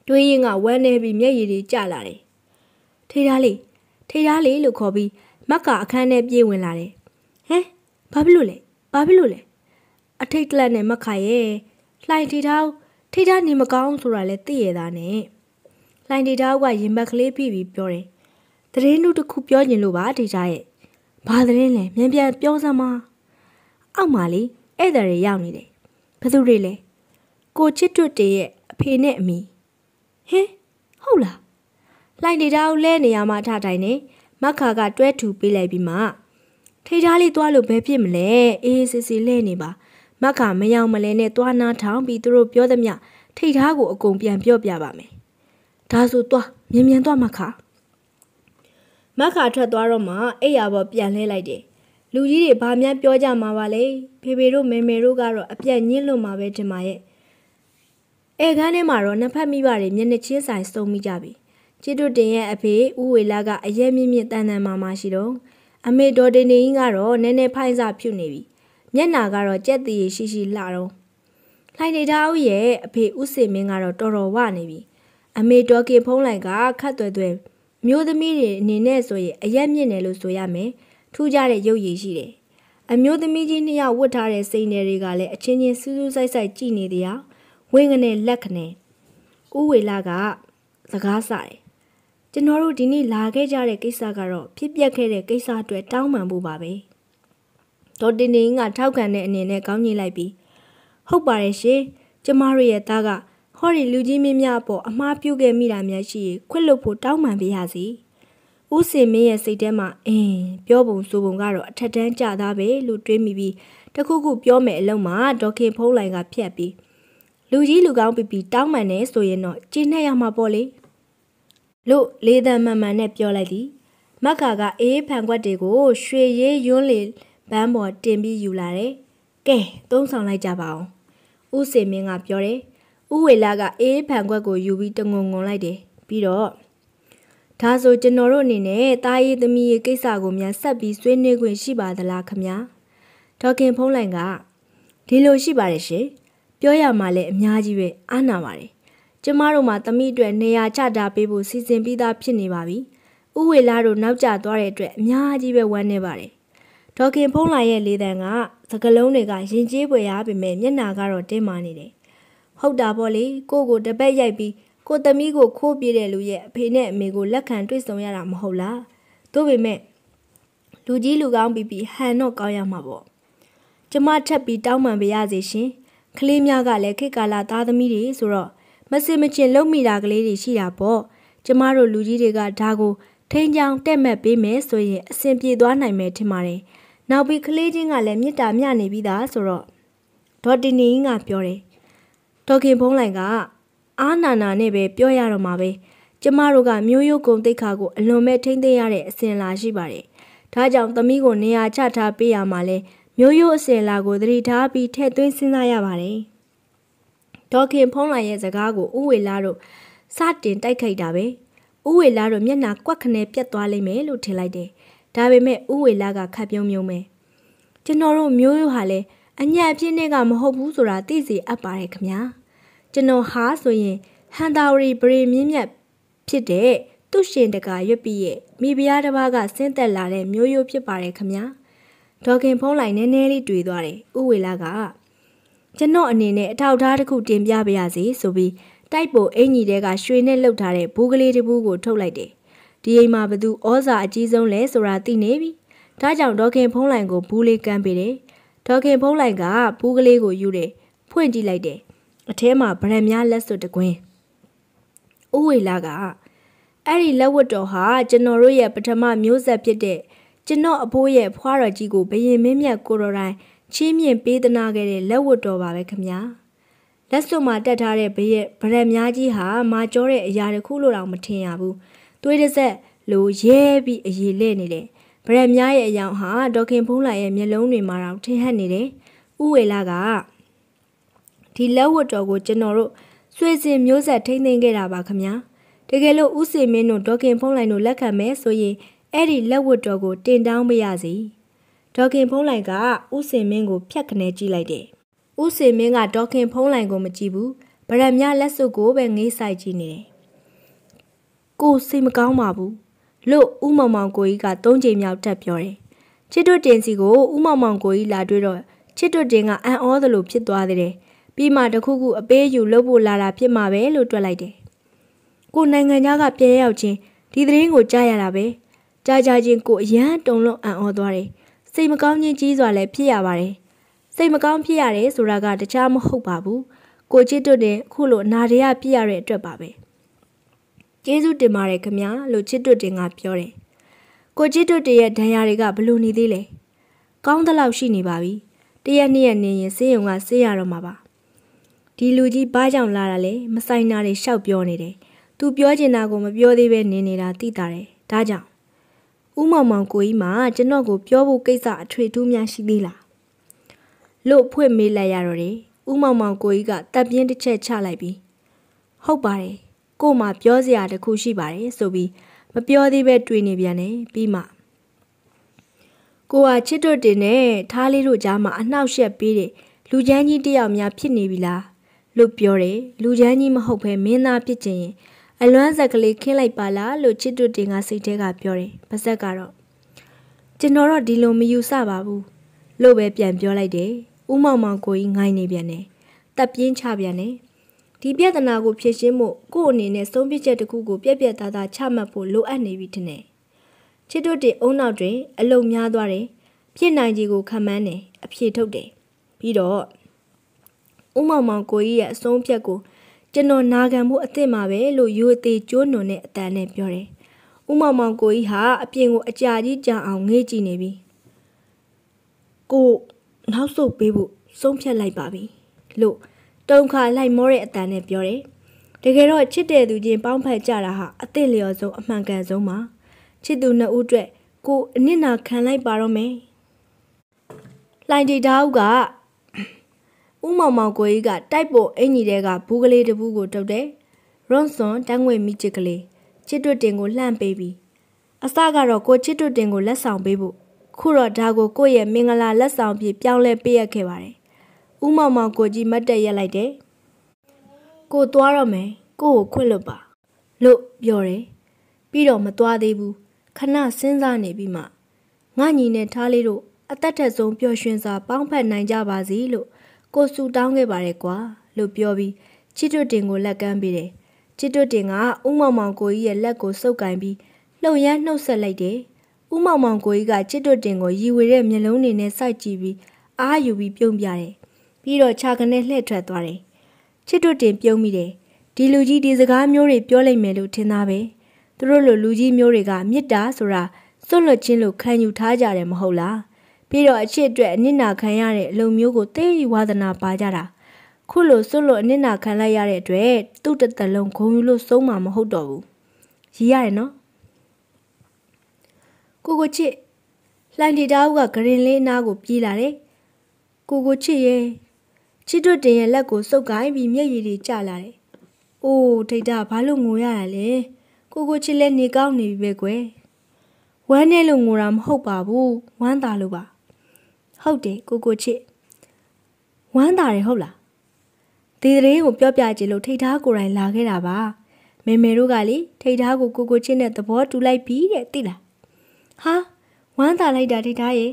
တွေးရင်ကဝမ်းနေပြီးမျက်ရည်တွေကျလာတယ်ထေးသားလေးထေးသားလေးလို့ခေါ်ပြီးမက်ကအခန်းထဲပြေးဝင်လာတယ်ဟမ်ဘာဖြစ်လို့လဲဘာဖြစ်လို့လဲအထိတ်တလက်နဲ့မက်ခါရဲ့လှိုင်ထေးသား ထိထားနေမကောင်းဆိုတာလဲသိရတာနဲ့လှိုင်ထေထားကရင်ဘက်ကလေးပြီးပြီးပြောတယ်သတင်းလူတစ်ခုပြောညင်လို့ပါထေထားရဲ့ဘာသတင်းလဲမြန်ပြန်ပြောစမ်းမအောက်မှာလေဧည့်သည်တွေရောက်နေတယ်ဘသူတွေလဲကိုချစ်တွတ်တရဲ့အဖေနဲ့အမိဟင်ဟုတ်လားလှိုင်ထေထားကိုလဲနေရမှာထတိုင်နေမခါကတွဲထူပေးလိုက်ပြီးမှထိထားလေးသွားလို့ဘယ်ဖြစ်မလဲအေးစစ်စစ်လဲနေပါ မက်ခါမယောင်မလဲနဲ့သွားနာထောင်ပြီးသူတို့ပြောသမျှထိတ်ထားကိုအကုန်ပြန်ပြောပြပါမယ်။ဒါဆိုသွားမြင်မြန်သွားမခါမက်ခါထွက်သွားတော့မှအိယာပေါ်ပြန်လဲလိုက်တယ်။လူကြီးတွေဘာမှပြောကြမှာပါလဲ။ဖေဖေတို့မေမေတို့ကတော့အပြတ်ညှင်းလို့မှာပဲထင်ပါရဲ့။အဲခန်းထဲမှာတော့နှစ်ဖက်မိဘတွေမျက်နှာချင်းဆိုင်စုံမိကြပြီ။ချစ်တို့တင်ရဲ့အဖေဦးဝေလာကအရက်မြင့်မြင့်တန်တန်မာမာရှိတော့အမေဒေါ်တင်နေင်းကတော့နည်းနည်းဖိုင်းစားဖြုတ်နေပြီ။ မျက်နာကတော့ကြက်တည်ရှိရှိလှတော့လှိုင်နေသားဦးရဲ့အဖေဦးစေမင်းကတော့တော်တော်ဝနေပြီအမေတော်ကေဖုံးလိုက်ကခတ်သွဲသွဲမျိုးသမီးတွေအနေနဲ့ဆိုရင်အရက်မြင့်တယ်လို့ဆိုရမယ်ထူးခြားတဲ့ရုပ်ရည်ရှိတယ်အမျိုးသမီးကြီးနှစ်ယောက်ဝတ်ထားတဲ့စိန်တွေကလည်းအချင်းချင်းစူးစူးဆိုင်ဆိုင်ကြည့်နေတရားဝင်းကနေလက်ခနဲ့ဦးဝေလာကစကားစားတယ်ကျွန်တော်တို့ဒီနေ့လာခဲ့ကြတဲ့ကိစ္စကတော့ဖြစ်ပျက်ခဲ့တဲ့ကိစ္စအတွက်တောင်းပန်ဖို့ပါပဲ။ ဒေါ်တင်တင်ကထောက်ခံတဲ့အနေနဲ့ကောင်းကြီးလိုက်ပြီးဟုတ်ပါတယ်ရှင်ကျမတို့ရဲ့သားကဟောဒီလူကြီးမင်းများအပေါ်အမှားပြုခဲ့မိတာများရှိရင်ခွင့်လွတ်ဖို့တောင်းပန်ပေးရစီဦးစင်မင်းရဲ့စိတ်ထဲမှာအင်းပြောပုံဆိုပုံကတော့အထက်တန်းကြသားပဲလို့တွေးမိပြီးတခုခုပြောမယ်အလုံးမှာဒေါခင်ဖုံးလိုင်ကဖြတ်ပြီးလူကြီးလူကောင်းပြပြတောင်းပန်နေဆိုရင်တော့ကျင်းနဲ့ရမှာပေါ့လေလို့လေးတန်မှန်မှန်နဲ့ပြောလိုက်သည်မက္ခါကအေးဖန်ခွက်တွေကိုရွှေရေးယွန်းလေ ဘန်းပေါ်တင်ပြီးယူလာတယ်။ကဲသုံးဆောင်လိုက်ကြပါအောင်။ဦးစေမင်းကပြောတယ်။ဦးဝေလာကအေးဖန်ခွက်ကိုယူပြီးတငုံငုံလိုက်တယ်။ပြီးတော့ဒါဆိုကျွန်တော်တို့အနေနဲ့တားရေးသမီးရဲ့ကိစ္စကိုမြန်ဆက်ပြီးဆွေးနွေးခွင့်ရှိပါသလားခမညာ။ဒေါခင်ဖုံးလိုင်ကဒီလိုရှိပါတယ်ရှင်။ပြောရမှလည်းအများကြီးပဲအားနာပါတယ်။ကျမတို့မှာသမီးအတွက်နေရာချထားပေးဖို့စီစဉ်ပြီးသားဖြစ်နေပါပြီ။ဥဝေလာတို့နောက်ကျသွားတဲ့အတွက်အများကြီးပဲဝမ်းနေပါတယ် ဒေါခင်ဖုံးလာရဲ့လေးတန်ကစကလုံးတွေကရင်ကျေးပွေရပေမဲ့မျက်နာကတော့တင်းမာနေတယ်ဟုတ်တာပေါ့လေကိုကိုတပတ်ရိုက်ပြီးကိုသမီးကိုခိုးပြေးတဲ့လူရဲ့အဖေနဲ့အမေကိုလက်ခံတွေ့ဆုံရတာမဟုတ်လားသို့ပေမဲ့လူကြီးလူကောင်းပြီးပြီးဟန်တော့ကောင်းရမှာပေါ့ကျမထပ်ပြီးတောင်းပန်ပါရစေရှင်ကလေးများကလည်းခေတ်ကာလသားသမီးတွေဆိုတော့မစင်မချင်လုံမိတာကလေးတွေရှိတာပေါ့ကျမတို့လူကြီးတွေကဒါကိုထိန်းချောင်းတက်မှတ်ပေးမယ်ဆိုရင်အဆင်ပြေသွားနိုင်မယ်ထင်ပါတယ် နောက်ပြီးကလေးချင်းကလည်းမေတ္တာမျှနေပြီးသားဆိုတော့ဒေါ်တင်နီကပြောတယ်ဒေါခင်ဖုံးလိုင်ကအာနာနာနဲ့ပဲပြောရတော့မှာပဲကျမတို့ကမျိုးရိုးကုံတိတ်ခါကိုအလွန်မဲ့ထိမ့်သိမ်းရတဲ့အစဉ်လာရှိပါတယ်ဒါကြောင့်သမီးကိုနေရာချထားပေးရမှာလဲမျိုးရိုးအစဉ်လာကိုသတိထားပြီးထည့်သွင်းစဉ်းစားရပါတယ်ဒေါခင်ဖုံးလိုင်ရဲ့စကားကိုဥဝေလာတို့စတင်တိုက်ခိုက်တာပဲဥဝေလာတို့မျက်နှာကွက်ခနဲပြတ်သွားလိမ့်မယ်လို့ထင်လိုက်တယ် ဒါပေမဲ့ဥဝေလာကခတ်ပြုံးမြုံပဲကျွန်တော်တို့မျိုးရိုးဟာလဲအညံ့အပြင်းနဲ့ကမဟုတ်ဘူးဆိုတာသိစေအပ်ပါတယ်ခမညာကျွန်တော်ဟာဆိုရင်ဟန်တာဝရီပရိမြင့်မြတ်ဖြစ်တဲ့သူရှင်တကာရွက်ပြီးရဲ့မိဖုရားတစ်ပါးကဆင်းသက်လာတဲ့မျိုးရိုးဖြစ်ပါတယ်ခမညာဒေါခင်ဖုံးလိုက်နည်းနည်းလေးတွေ့သွားတယ်ဥဝေလာကကျွန်တော်အနေနဲ့အထောက်အထားတစ်ခုတင်ပြပါရစေဆိုပြီးတိုက်ပိုအင်ကြီးတဲကရွှေနဲ့လှုပ်ထားတဲ့ဘူးကလေးတစ်ဘူးကိုထုတ်လိုက်တယ် ဒီအိမ်မှာဘသူဩဇာအကြီးဆုံးလဲဆိုတာသိနေပြီဒါကြောင့်ဒေါခင်ဖုံးလိုက်ကိုဘူးလေးကမ်းပေးတယ်ဒေါခင်ဖုံးလိုက်ကဘူးကလေးကိုယူတယ်ဖွင့်ကြည့်လိုက်တယ်အထဲမှာဗရံများလက်စွပ်တကွင်းဥဝေလာကအဲ့ဒီလက်ဝတ်တော်ဟာကျွန်တော်တို့ရဲ့ပထမမျိုးဆက်ဖြစ်တဲ့ကျွန်တော်အဖိုးရဲ့ဖွားတော်ကြီးကိုဘယင်မင်းမြတ်ကိုတော်တိုင်းချီးမြှင့်ပေးသနာခဲ့တဲ့လက်ဝတ်တော်ပါပဲခင်ဗျာလက်စွပ်မှာတက်ထားတဲ့ဘရဲ့ဗရံများကြီးဟာမာကျောတဲ့အရာတစ်ခုလို့တောင်မထင်ရဘူး သွေးတစ်ဆက်လိုရဲပြီးအည်လဲနေတယ်ဗရံများရဲ့အယောင်ဟာဒေါခင်ဖုံးလာရဲ့မျက်လုံးတွေမှာတော့ထင်ဟပ်နေတယ်ဥဝေလာကဒီလက်ဝတ်တော်ကိုကျွန်တော်တို့ဆွေစဉ်မျိုးဆက်ထိမ့်သိမ်းခဲ့တာပါခမညာတကယ်လို့ဥစီမင်းတို့ဒေါခင်ဖုံးလိုက်တို့လက်ခံမယ်ဆိုရင်အဲ့ဒီလက်ဝတ်တော်ကိုတင်တောင်းပေးရစီဒေါခင်ဖုံးလိုင်ကဥစင်မင်းကိုဖြတ်ခနဲကြည့်လိုက်တယ်ဥစင်မင်းကဒေါခင်ဖုံးလိုင်ကိုမကြည့်ဘူးဗရံမြလက်စုပ်ကိုပဲငေးဆိုင်ကြည့်နေတယ် ကိုစိတ်မကောင်းပါဘူးလို့ဥမောင်မောင်ကိုကြီးကသုံးချိန်မြောက်တက်ပြောတယ်ချစ်တွတင်စီကိုဥမောင်မောင်ကိုကြီးလာတွေ့တော့ချစ်တွတင်ကအံ့ဩသလိုဖြစ်သွားတယ်ပြီးမှတခုခုအပေးယူလုပ်ဖို့လာတာဖြစ်မှာပဲလို့တွက်လိုက်တယ်ကိုနိုင်ငံသားကပြန်ရောက်ချင်းဒီသတင်းကိုကြားရတာပဲကြားကြချင်းကိုအရန်တုံလုံးအံ့ဩသွားတယ်စိတ်မကောင်းခြင်းကြီးစွာလည်းဖြစ်ရပါတယ်စိတ်မကောင်းဖြစ်ရတယ်ဆိုတာကတခြားမဟုတ်ပါဘူးကိုချစ်တွတဲ့ခုလိုနာရရပြရတဲ့အတွက်ပါပဲ ကျေးဇူးတင်ပါတယ်ခင်ဗျာလို့ချစ်တွတင်ကပြောတယ်ကိုချစ်တွတရဲ့ဒဏ်ရာတွေကဘလို့နေသေးလဲကောင်းသလောက်ရှိနေပါပြီတရက်နှစ်ရက်နေရင်ဆေးရုံကဆေးရတော့မှာပါဒီလူကြီးဘာကြောင့်လာတာလဲမဆိုင်နာတွေရှောက်ပြောနေတယ်သူပြောချင်တာကိုမပြောသေးပဲနေနေတာသိတာတယ်ဒါကြောင့်ဦးမောင်မောင်ကိုကြီးမှကျွန်တော်ကိုပြောဖို့ကိစ္စအထွေထူးများရှိသေးလားလို့ဖွင့်မေးလိုက်ရတော့တယ်ဦးမောင်မောင်ကိုကြီးကတပ်ပြင်းတစ်ချက်ချလိုက်ပြီးဟုတ်ပါတယ် ကို့မှာပြောစရာတခုရှိပါတယ်ဆိုပြီးမပြောသေးပဲတွေးနေပြန်တယ်ပြီးမှကိုဟာချစ်တို့တင်နဲ့ထားလေးတို့ကြားမှာအနှောက်ယှက်ပေးတယ်လူချမ်းကြီးတယောက်များဖြစ်နေပြီလားလို့ပြောတယ်လူချမ်းကြီးမဟုတ်ဘဲမင်းသားဖြစ်ခြင်းရင်အလွမ်းဆက်ကလေးခင်းလိုက်ပါလားလို့ချစ်တို့တင်ကစိတ်ထဲကပြောတယ်ပါဇက်ကတော့ကျွန်တော်တော့ဒီလိုမယူဆပါဘူးလို့ပဲပြန်ပြောလိုက်တယ်ဥမောင်မောင်ကိုကြီးငိုင်းနေပြန်တယ်တပ်ပြင်းချပြန်တယ် ဒီပြဿနာကိုဖြေရှင်းဖို့ကို့အနေနဲ့ဆုံးဖြတ်ချက်တစ်ခုကိုပြက်ပြက်သားသားချမှတ်ဖို့လိုအပ်နေပြီထင်တယ်ချစ်တို့တဲ့အုံနောက်တွင် အလုံများသွားတယ်ဖြစ်နိုင်ကြီးကိုခံမှန်းတယ်အဖြေထုတ်တယ်ပြီးတော့ဥမောင်မောင်ကိုကြီးရဲ့အဆုံးဖြတ်ကိုကျွန်တော်နာခံဖို့အသင့်ပါပဲလို့ယူအသေးကျိုးနွန်တဲ့အတန်နဲ့ပြောတယ်။ဥမောင်မောင်ကိုကြီးဟာအပြင်ကိုအကြာကြီးကြာအောင်ငေးကြည့်နေပြီ။ကိုနောက်ဆုတ်ပေးဖို့ဆုံးဖြတ်လိုက်ပါပြီလို့ တုံခါလိုက်မောတဲ့အတန်နဲ့ပြောတယ်။တကယ်တော့ချစ်တဲ့သူချင်းပေါင်းဖက်ကြတာဟာအသင့်လျော်ဆုံးအမှန်ကန်ဆုံးပါ။ချစ်သူနှစ်ဦးအတွက်ကိုအနစ်နာခံလိုက်ပါတော့မယ်။လိုင်တီတားဦးကဦးမောင်မောင်ကိုကြီးကတိုက်ပိုအင်ကြီးတဲကဘူးကလေးတဘူးကိုတုတ်တယ်။ရွန်စွန်တန်းငွေမိချစ်ကလေးချစ်တွတ်တင်ကိုလှမ်းပေးပြီးအစကတော့ကိုချစ်တွတ်တင်ကိုလက်ဆောင်ပေးဖို့ခုတော့ဒါကိုကိုယ့်ရဲ့မင်္ဂလာလက်ဆောင်ပြပြောင်းလဲပေးရခဲ့ပါတယ်။ ဦးမောင်မောင်ကိုကြီးမတ်တက်ရက်လိုက်တယ်။ကိုသွားတော့မယ်ကိုကိုခွင့်လွတ်ပါလို့ပြောတယ်။ပြီးတော့မသွားသေးဘူးခဏစဉ်းစားနေပြီးမှငါညီနဲ့ထားလေးတို့အသက်ထက်ဆုံးပျော်ရွှင်စွာပေါင်းဖက်နိုင်ကြပါစေလို့ကိုစုတောင်းခဲ့ပါတယ်ကွာလို့ပြောပြီးချစ်တွတင်ကိုလက်ကမ်းပေးတယ်ချစ်တွတင်ကဥမောင်မောင်ကိုကြီးရဲ့လက်ကိုစုပ်ကင်ပြီးလှုပ်ရမ်းနှုတ်ဆက်လိုက်တယ်ဥမောင်မောင်ကိုကြီးကချစ်တွတင်ကိုရီဝေတဲ့မျက်လုံးတွေနဲ့စိုက်ကြည့်ပြီးအားယူပြီးပြုံးပြတယ် ပြီးတော့ခြာကနေလှည့်ထွက်သွားတယ်ချစ်တွတင်ပြုံးမိတယ်ဒီလူကြီးဒီစကားမျိုးတွေပြောလိုက်မယ်လို့ထင်သားပဲသူတို့လိုလူကြီးမျိုးတွေကမေတ္တာဆိုတာစွန့်လွတ်ခြင်းလို့ခံယူထားကြတယ်မဟုတ်လားပြီးတော့အချစ်အတွက်အနစ်နာခံရတဲ့အလုံမျိုးကိုသိဝါဒနာပါကြတာခုလိုစွန့်လွတ်အနစ်နာခံလိုက်ရတဲ့အတွက်သူ့တသက်လုံးဂုံယူလို့ဆုံးမှာမဟုတ်တော့ဘူးရည်ရတယ်နော်ကိုကိုချစ်လှိုင်တီတားကဂရင်လေးနားကိုပြေးလာတယ်ကိုကိုချစ်ရဲ့ ချစ်တို့တင်ရဲ့လက်ကိုစုပ်ကိုင်းပြီးမျက်ရည်တွေကျလာတယ်။အိုးထိတ်တာဘာလို့ငိုရတာလဲ။ကိုကိုချစ်လက်နေကောင်းနေပြီပဲကွယ်။ဝမ်းနဲ့လို့ငိုတာမဟုတ်ပါဘူး။ဝမ်းသာလို့ပါ။ဟုတ်တယ်ကိုကိုချစ်။ဝမ်းသာတယ်ဟုတ်လား။ဒီသတင်းကိုပြောပြကြည့်လို့ထိတ်သားကိုယ်တိုင်လာခဲ့တာပါ။မေမေတို့ကလေထိတ်သားကိုကိုကိုချစ်နဲ့သဘောတူလိုက်ပြီတဲ့သိလား။ဟာဝမ်းသာလိုက်တာထိတ်သားရဲ့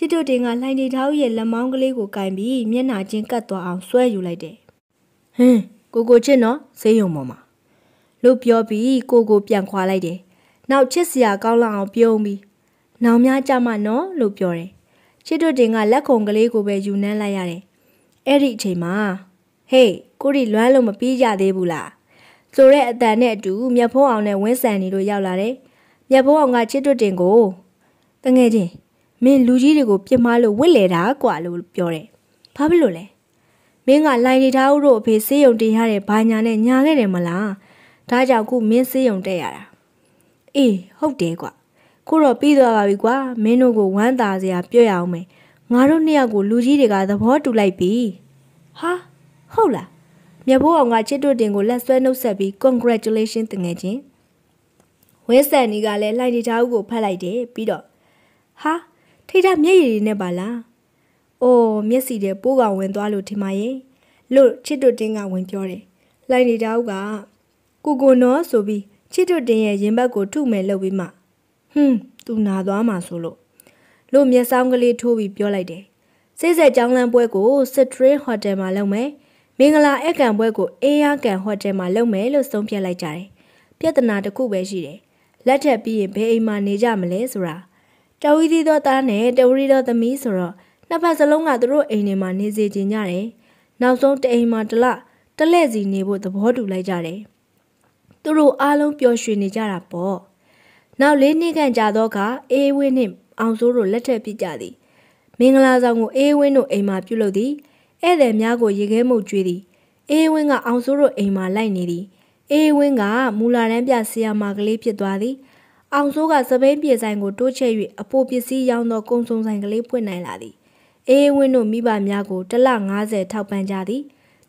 ချစ်တို့တင်ကလှိုင်နေသားရဲ့လက်မောင်းကလေးကိုကင်ပြီးမျက်နှာချင်းကတ်သွားအောင်ဆွဲယူလိုက်တယ်။ဟင်းကိုကိုချစ်နော်ဆေးရုံပေါ်မှာလို့ပြောပြီးကိုကိုပြန်ခွာလိုက်တယ်။နောက်ချစ်စရာကောင်းလောက်အောင်ပြုံးပြီးနောင်များကြမှာနော်လို့ပြောတယ်။ချစ်တို့တင်ကလက်ခုံကလေးကိုပဲယူနှမ်းလိုက်ရတယ်။အဲ့ဒီအချိန်မှာဟေးကိုရီလွမ်းလို့မပြီးကြသေးဘူးလား။ဆိုတဲ့အတန်နဲ့အတူမြတ်ဖုံးအောင်နဲ့ဝင်းဆန်နေလို့ရောက်လာတယ်။မြတ်ဖုံးအောင်ကချစ်တို့တင်ကိုတငယ်ချင်း မင်းလူကြီးတွေကိုပြစ်မှားလို့ဝစ်လေတာကွာလို့ပြောတယ်။ဘာဖြစ်လို့လဲ။မင်းကလိုင်ရီသားဦးတို့အဖေဆေးရုံတင်ရတဲ့ဘာညာနဲ့ညာခဲ့တယ်မလား။ဒါကြောင့်ခုမင်းဆေးရုံတက်ရတာ။အေးဟုတ်တယ်ကွာ။ခုတော့ပြီးသွားပါပြီကွာ။မင်းတို့ကိုဝမ်းသာစရာပြောရအောင်မယ်။ငါတို့နှစ်ယောက်ကိုလူကြီးတွေကသဘောတူလိုက်ပြီ။ဟာဟုတ်လား။မြတ်ဘိုးအောင်ကချစ်တို့တင်ကိုလက်ဆွဲနှုတ်ဆက်ပြီး congratulation တငယ်ချင်းဝဲဆန်နီကလည်းလှိုင်တီသားဦးကိုဖတ်လိုက်တယ်ပြီးတော့ဟာ ထိတာမျက်ရည်တွေနဲ့ပါလား။အိုးမျက်စီတဲ့ပိုးကောင်ဝင်သွားလို့ထင်ပါရဲ့။လို့ချစ်တွတင်းကဝင်ပြောတယ်။လိုက်နေတောက်ကကိုကိုနော်ဆိုပြီးချစ်တွတင်းရဲ့ရင်ဘတ်ကိုထုမယ်လုပ်ပြီးမှဟွန်းသူနာသွားမှာဆိုလို့လို့မျက်စောင်းကလေးထိုးပြီးပြောလိုက်တယ်။စိတ်ဆက်ကြောင်းလန်းပွဲကိုစစ်ထရင်းဟိုတယ်မှာလုပ်မယ်။မင်္ဂလာအကန်ပွဲကိုအေးရကန်ဟိုတယ်မှာလုပ်မယ်လို့ဆုံးဖြတ်လိုက်ကြတယ်။ပြဿနာတစ်ခုပဲရှိတယ်။လက်ထက်ပြီးရင်ဘယ်အိမ်မှာနေကြမလဲဆိုတာ တဝီသီသောသားနဲ့တဝရီသောသမီးဆိုတော့နှစ်ဖက်စလုံးကသူတို့အိမ်တွေမှာနေစေချင်ကြတယ်။နောက်ဆုံးတအိမ်မှာတလတလဲစီနေဖို့သဘောတူလိုက်ကြတယ်။သူတို့အားလုံးပျော်ရွှင်နေကြတာပေါ့။နောက်လေးနှစ်ခန့်ကြာတော့ကအေးဝင်းနဲ့အောင်စိုးတို့လက်ထက်ပြကြသည်။မင်္ဂလာဆောင်ကိုအေးဝင်းတို့အိမ်မှာပြုလုပ်သည်။ဧည့်သည်များကိုရေခဲမှုတ်ကျွေးသည်။အေးဝင်းကအောင်စိုးတို့အိမ်မှာလိုက်နေသည်။အေးဝင်းကမူလာတန်းပြဆရာမကလေးဖြစ်သွားသည်။ အောင်စိုးကစပိန်ပြေဆိုင်ကိုတိုးချဲ့၍အပိုပစ္စည်းရောင်းသောကုံစုံဆိုင်ကလေးဖွင့်နိုင်လာသည်အေးဝင်းတို့မိဘများကိုတစ်လ90ထောက်ပံ့ကြသည်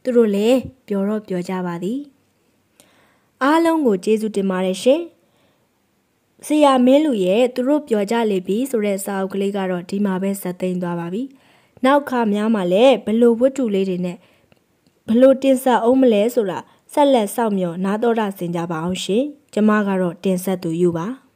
သူတို့လည်းပျော်တော့ပျော်ကြပါသည်အားလုံးကိုကျေးဇူးတင်ပါတယ်ရှင်ဆရာမင်းလူရဲ့သူတို့ပြောကြလေပြီဆိုတဲ့စာအုပ်ကလေးကတော့ဒီမှာပဲဇက်သိမ်းသွားပါပြီနောက်ခါများမှာလည်းဘလို့ဝတ္ထုလေးတွေနဲ့ဘလို့တင်ဆက်အောင်မလဲဆိုတာဆက်လက်စောင့်မျှော်နားတော်တာဆင်ကြပါအောင်ရှင်ကျမကတော့တင်ဆက်သူယူပါ